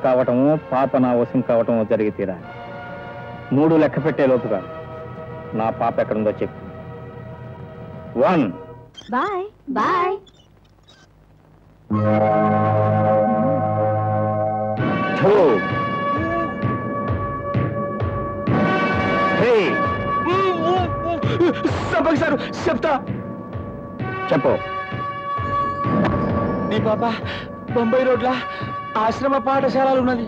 Speaker 3: కావటము పాప నా వశం కావటము జరిగి తీరాలి. మూడు లెక్క పెట్టే లోపుగా నా పాప ఎక్కడుందో చెప్పు. One.
Speaker 12: Bye. Bye.
Speaker 3: Two. Three.
Speaker 20: సంపంగి సారు చెప్తా.
Speaker 3: చెప్పు.
Speaker 20: నీ పాప బొంబాయి రోడ్ల ఆశ్రమ పాఠశాలలు ఉన్నది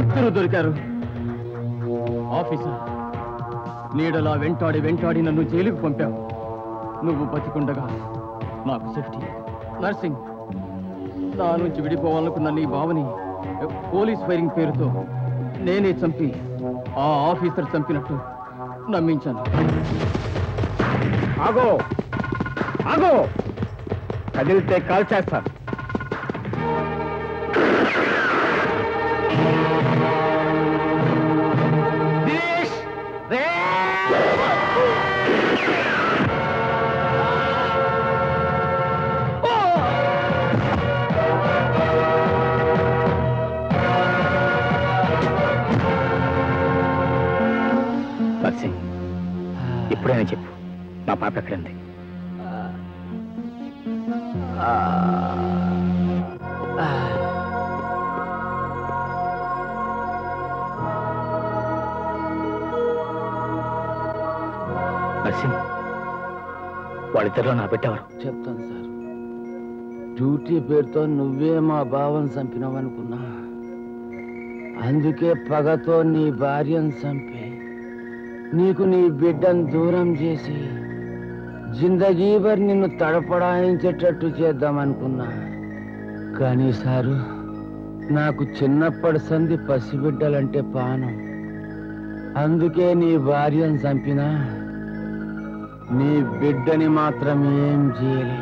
Speaker 10: ఇద్దరు దొరికారు. ఆఫీసర్ నీడలా వెంటాడి వెంటాడి నన్ను జైలుకు పంపావు. నువ్వు బతికుండగా నాకు సేఫ్టీ నర్సింగ్ నా నుంచి విడిపోవాలనుకున్న నీ బావని పోలీస్ ఫైరింగ్ పేరుతో నేనే చంపి ఆ ఆఫీసర్ చంపినట్టు నమ్మించాను.
Speaker 3: ఆగో! ఆగో! కదిలితే కాల్ చేస్తాను. నా పాప నర్సింగ్ వాళ్ళిద్దరిలో నా పెట్టేవారు
Speaker 20: చెప్తాను సార్. డ్యూటీ పేరుతో నువ్వే మా బావని చంపినావనుకున్నా. అందుకే పగతో నీ భార్యను చంపి నీకు నీ బిడ్డను దూరం చేసి జిందగీభర్ నిన్ను తడపడాయించేటట్టు చేద్దామనుకున్నా. కానీ సారు నాకు చిన్నప్పటి సంధి పసిబిడ్డలంటే పానం. అందుకే నీ భార్యను చంపినా నీ బిడ్డని మాత్రం ఏం చేయలే.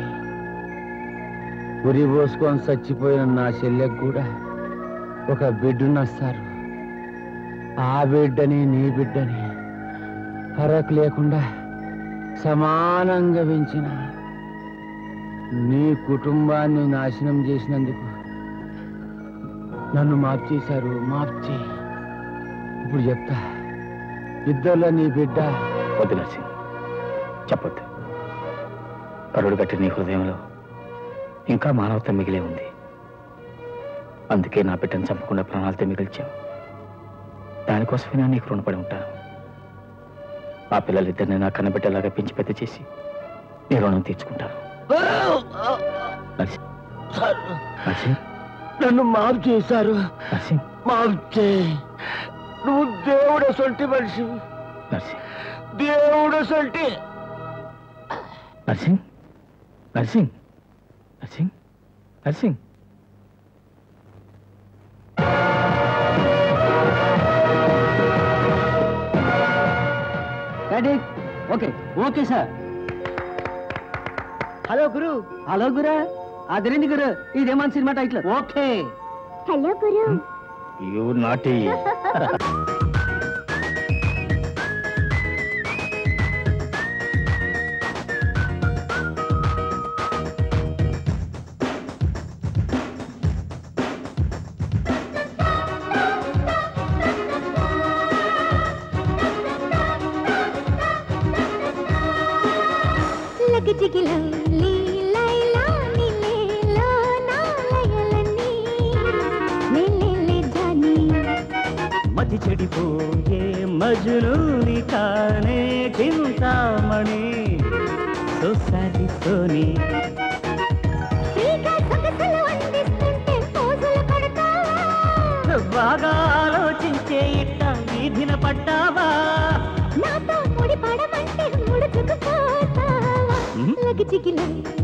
Speaker 20: ఉరి పోసుకొని చచ్చిపోయిన నా చెల్లెకు కూడా ఒక బిడ్డునస్తారు ఆ బిడ్డని నీ బిడ్డని ఫరక్ లేకుండా సమానంగా పెంచిన నీ కుటుంబాన్ని నాశనం చేసినందుకు నన్ను మాఫ్ చేశారు మాఫ్ చేయి. ఇప్పుడు చెప్తా ఇద్దరులో నీ బిడ్డ
Speaker 3: వద్దు నర్సింగ్ చెప్పొద్దు. కరుడు కట్టిన నీ హృదయంలో ఇంకా మానవత మిగిలే ఉంది. అందుకే నా బిడ్డను చంపకుండా ప్రాణాలతో మిగిల్చావు. దానికోసమే నీకు రుణపడి ఉంటాను. ఆ పిల్లలిద్దరిని నా కన్నబిడ్డలాగా పెంచి పెద్ద చేసి నీ రుణం తీర్చుకుంటాను. నర్సింగ్.
Speaker 20: నన్ను మాఫ్ చేశారు. మాఫ్ చేయి నువ్వు దేవుడు సొంటి మనిషి. దేవుడు సొంటి
Speaker 3: Narsing. Narsing. Narsing. Narsing.
Speaker 5: Ready? Okay okay sir. Hello guru. Hello guru. అదేంటి guru? ఇదేమని cinema title. Okay.
Speaker 12: Hello guru.
Speaker 3: You naughty.
Speaker 18: లగజిగిలౌలి
Speaker 28: మతి చెడిపోయే మజునూని కానే చింతామణి. సొసాలి సోని. బాగా ఆలోచించే ఇట్ట వీధిన
Speaker 18: పట్ట లగజిగిలౌలి లైలా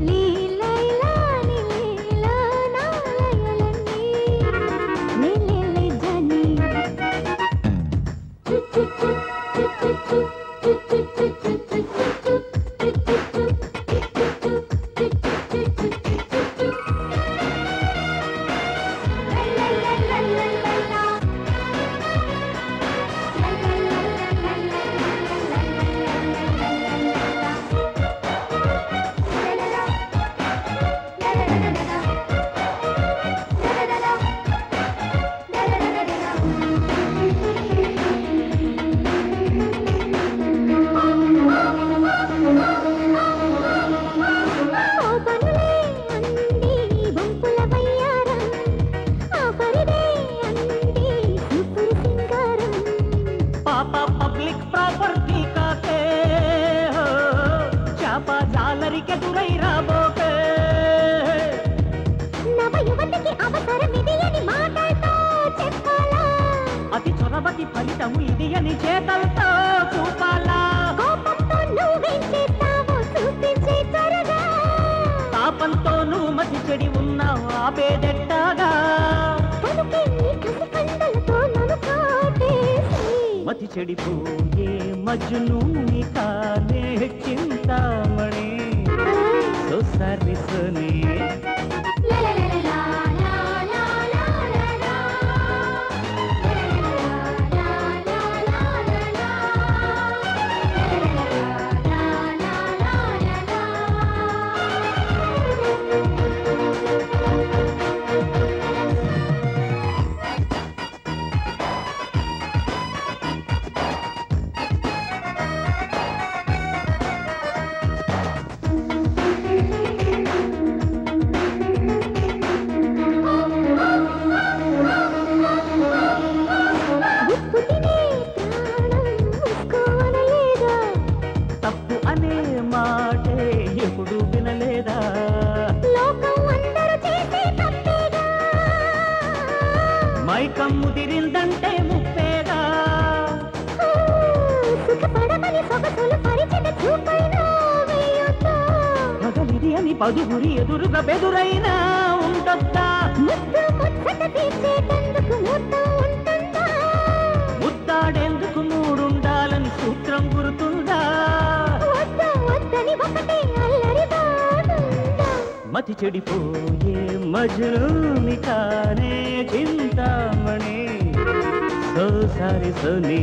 Speaker 13: గోధి గురి ఎదురుగా బెదురైనా
Speaker 18: ఉంటుందా
Speaker 13: ముద్దాడేందుకు మూడుండాలని సూత్రం గుర్తుందా? మతి చెడిపోయే మజుని కానే చింతామణి. సోసారి సోనీ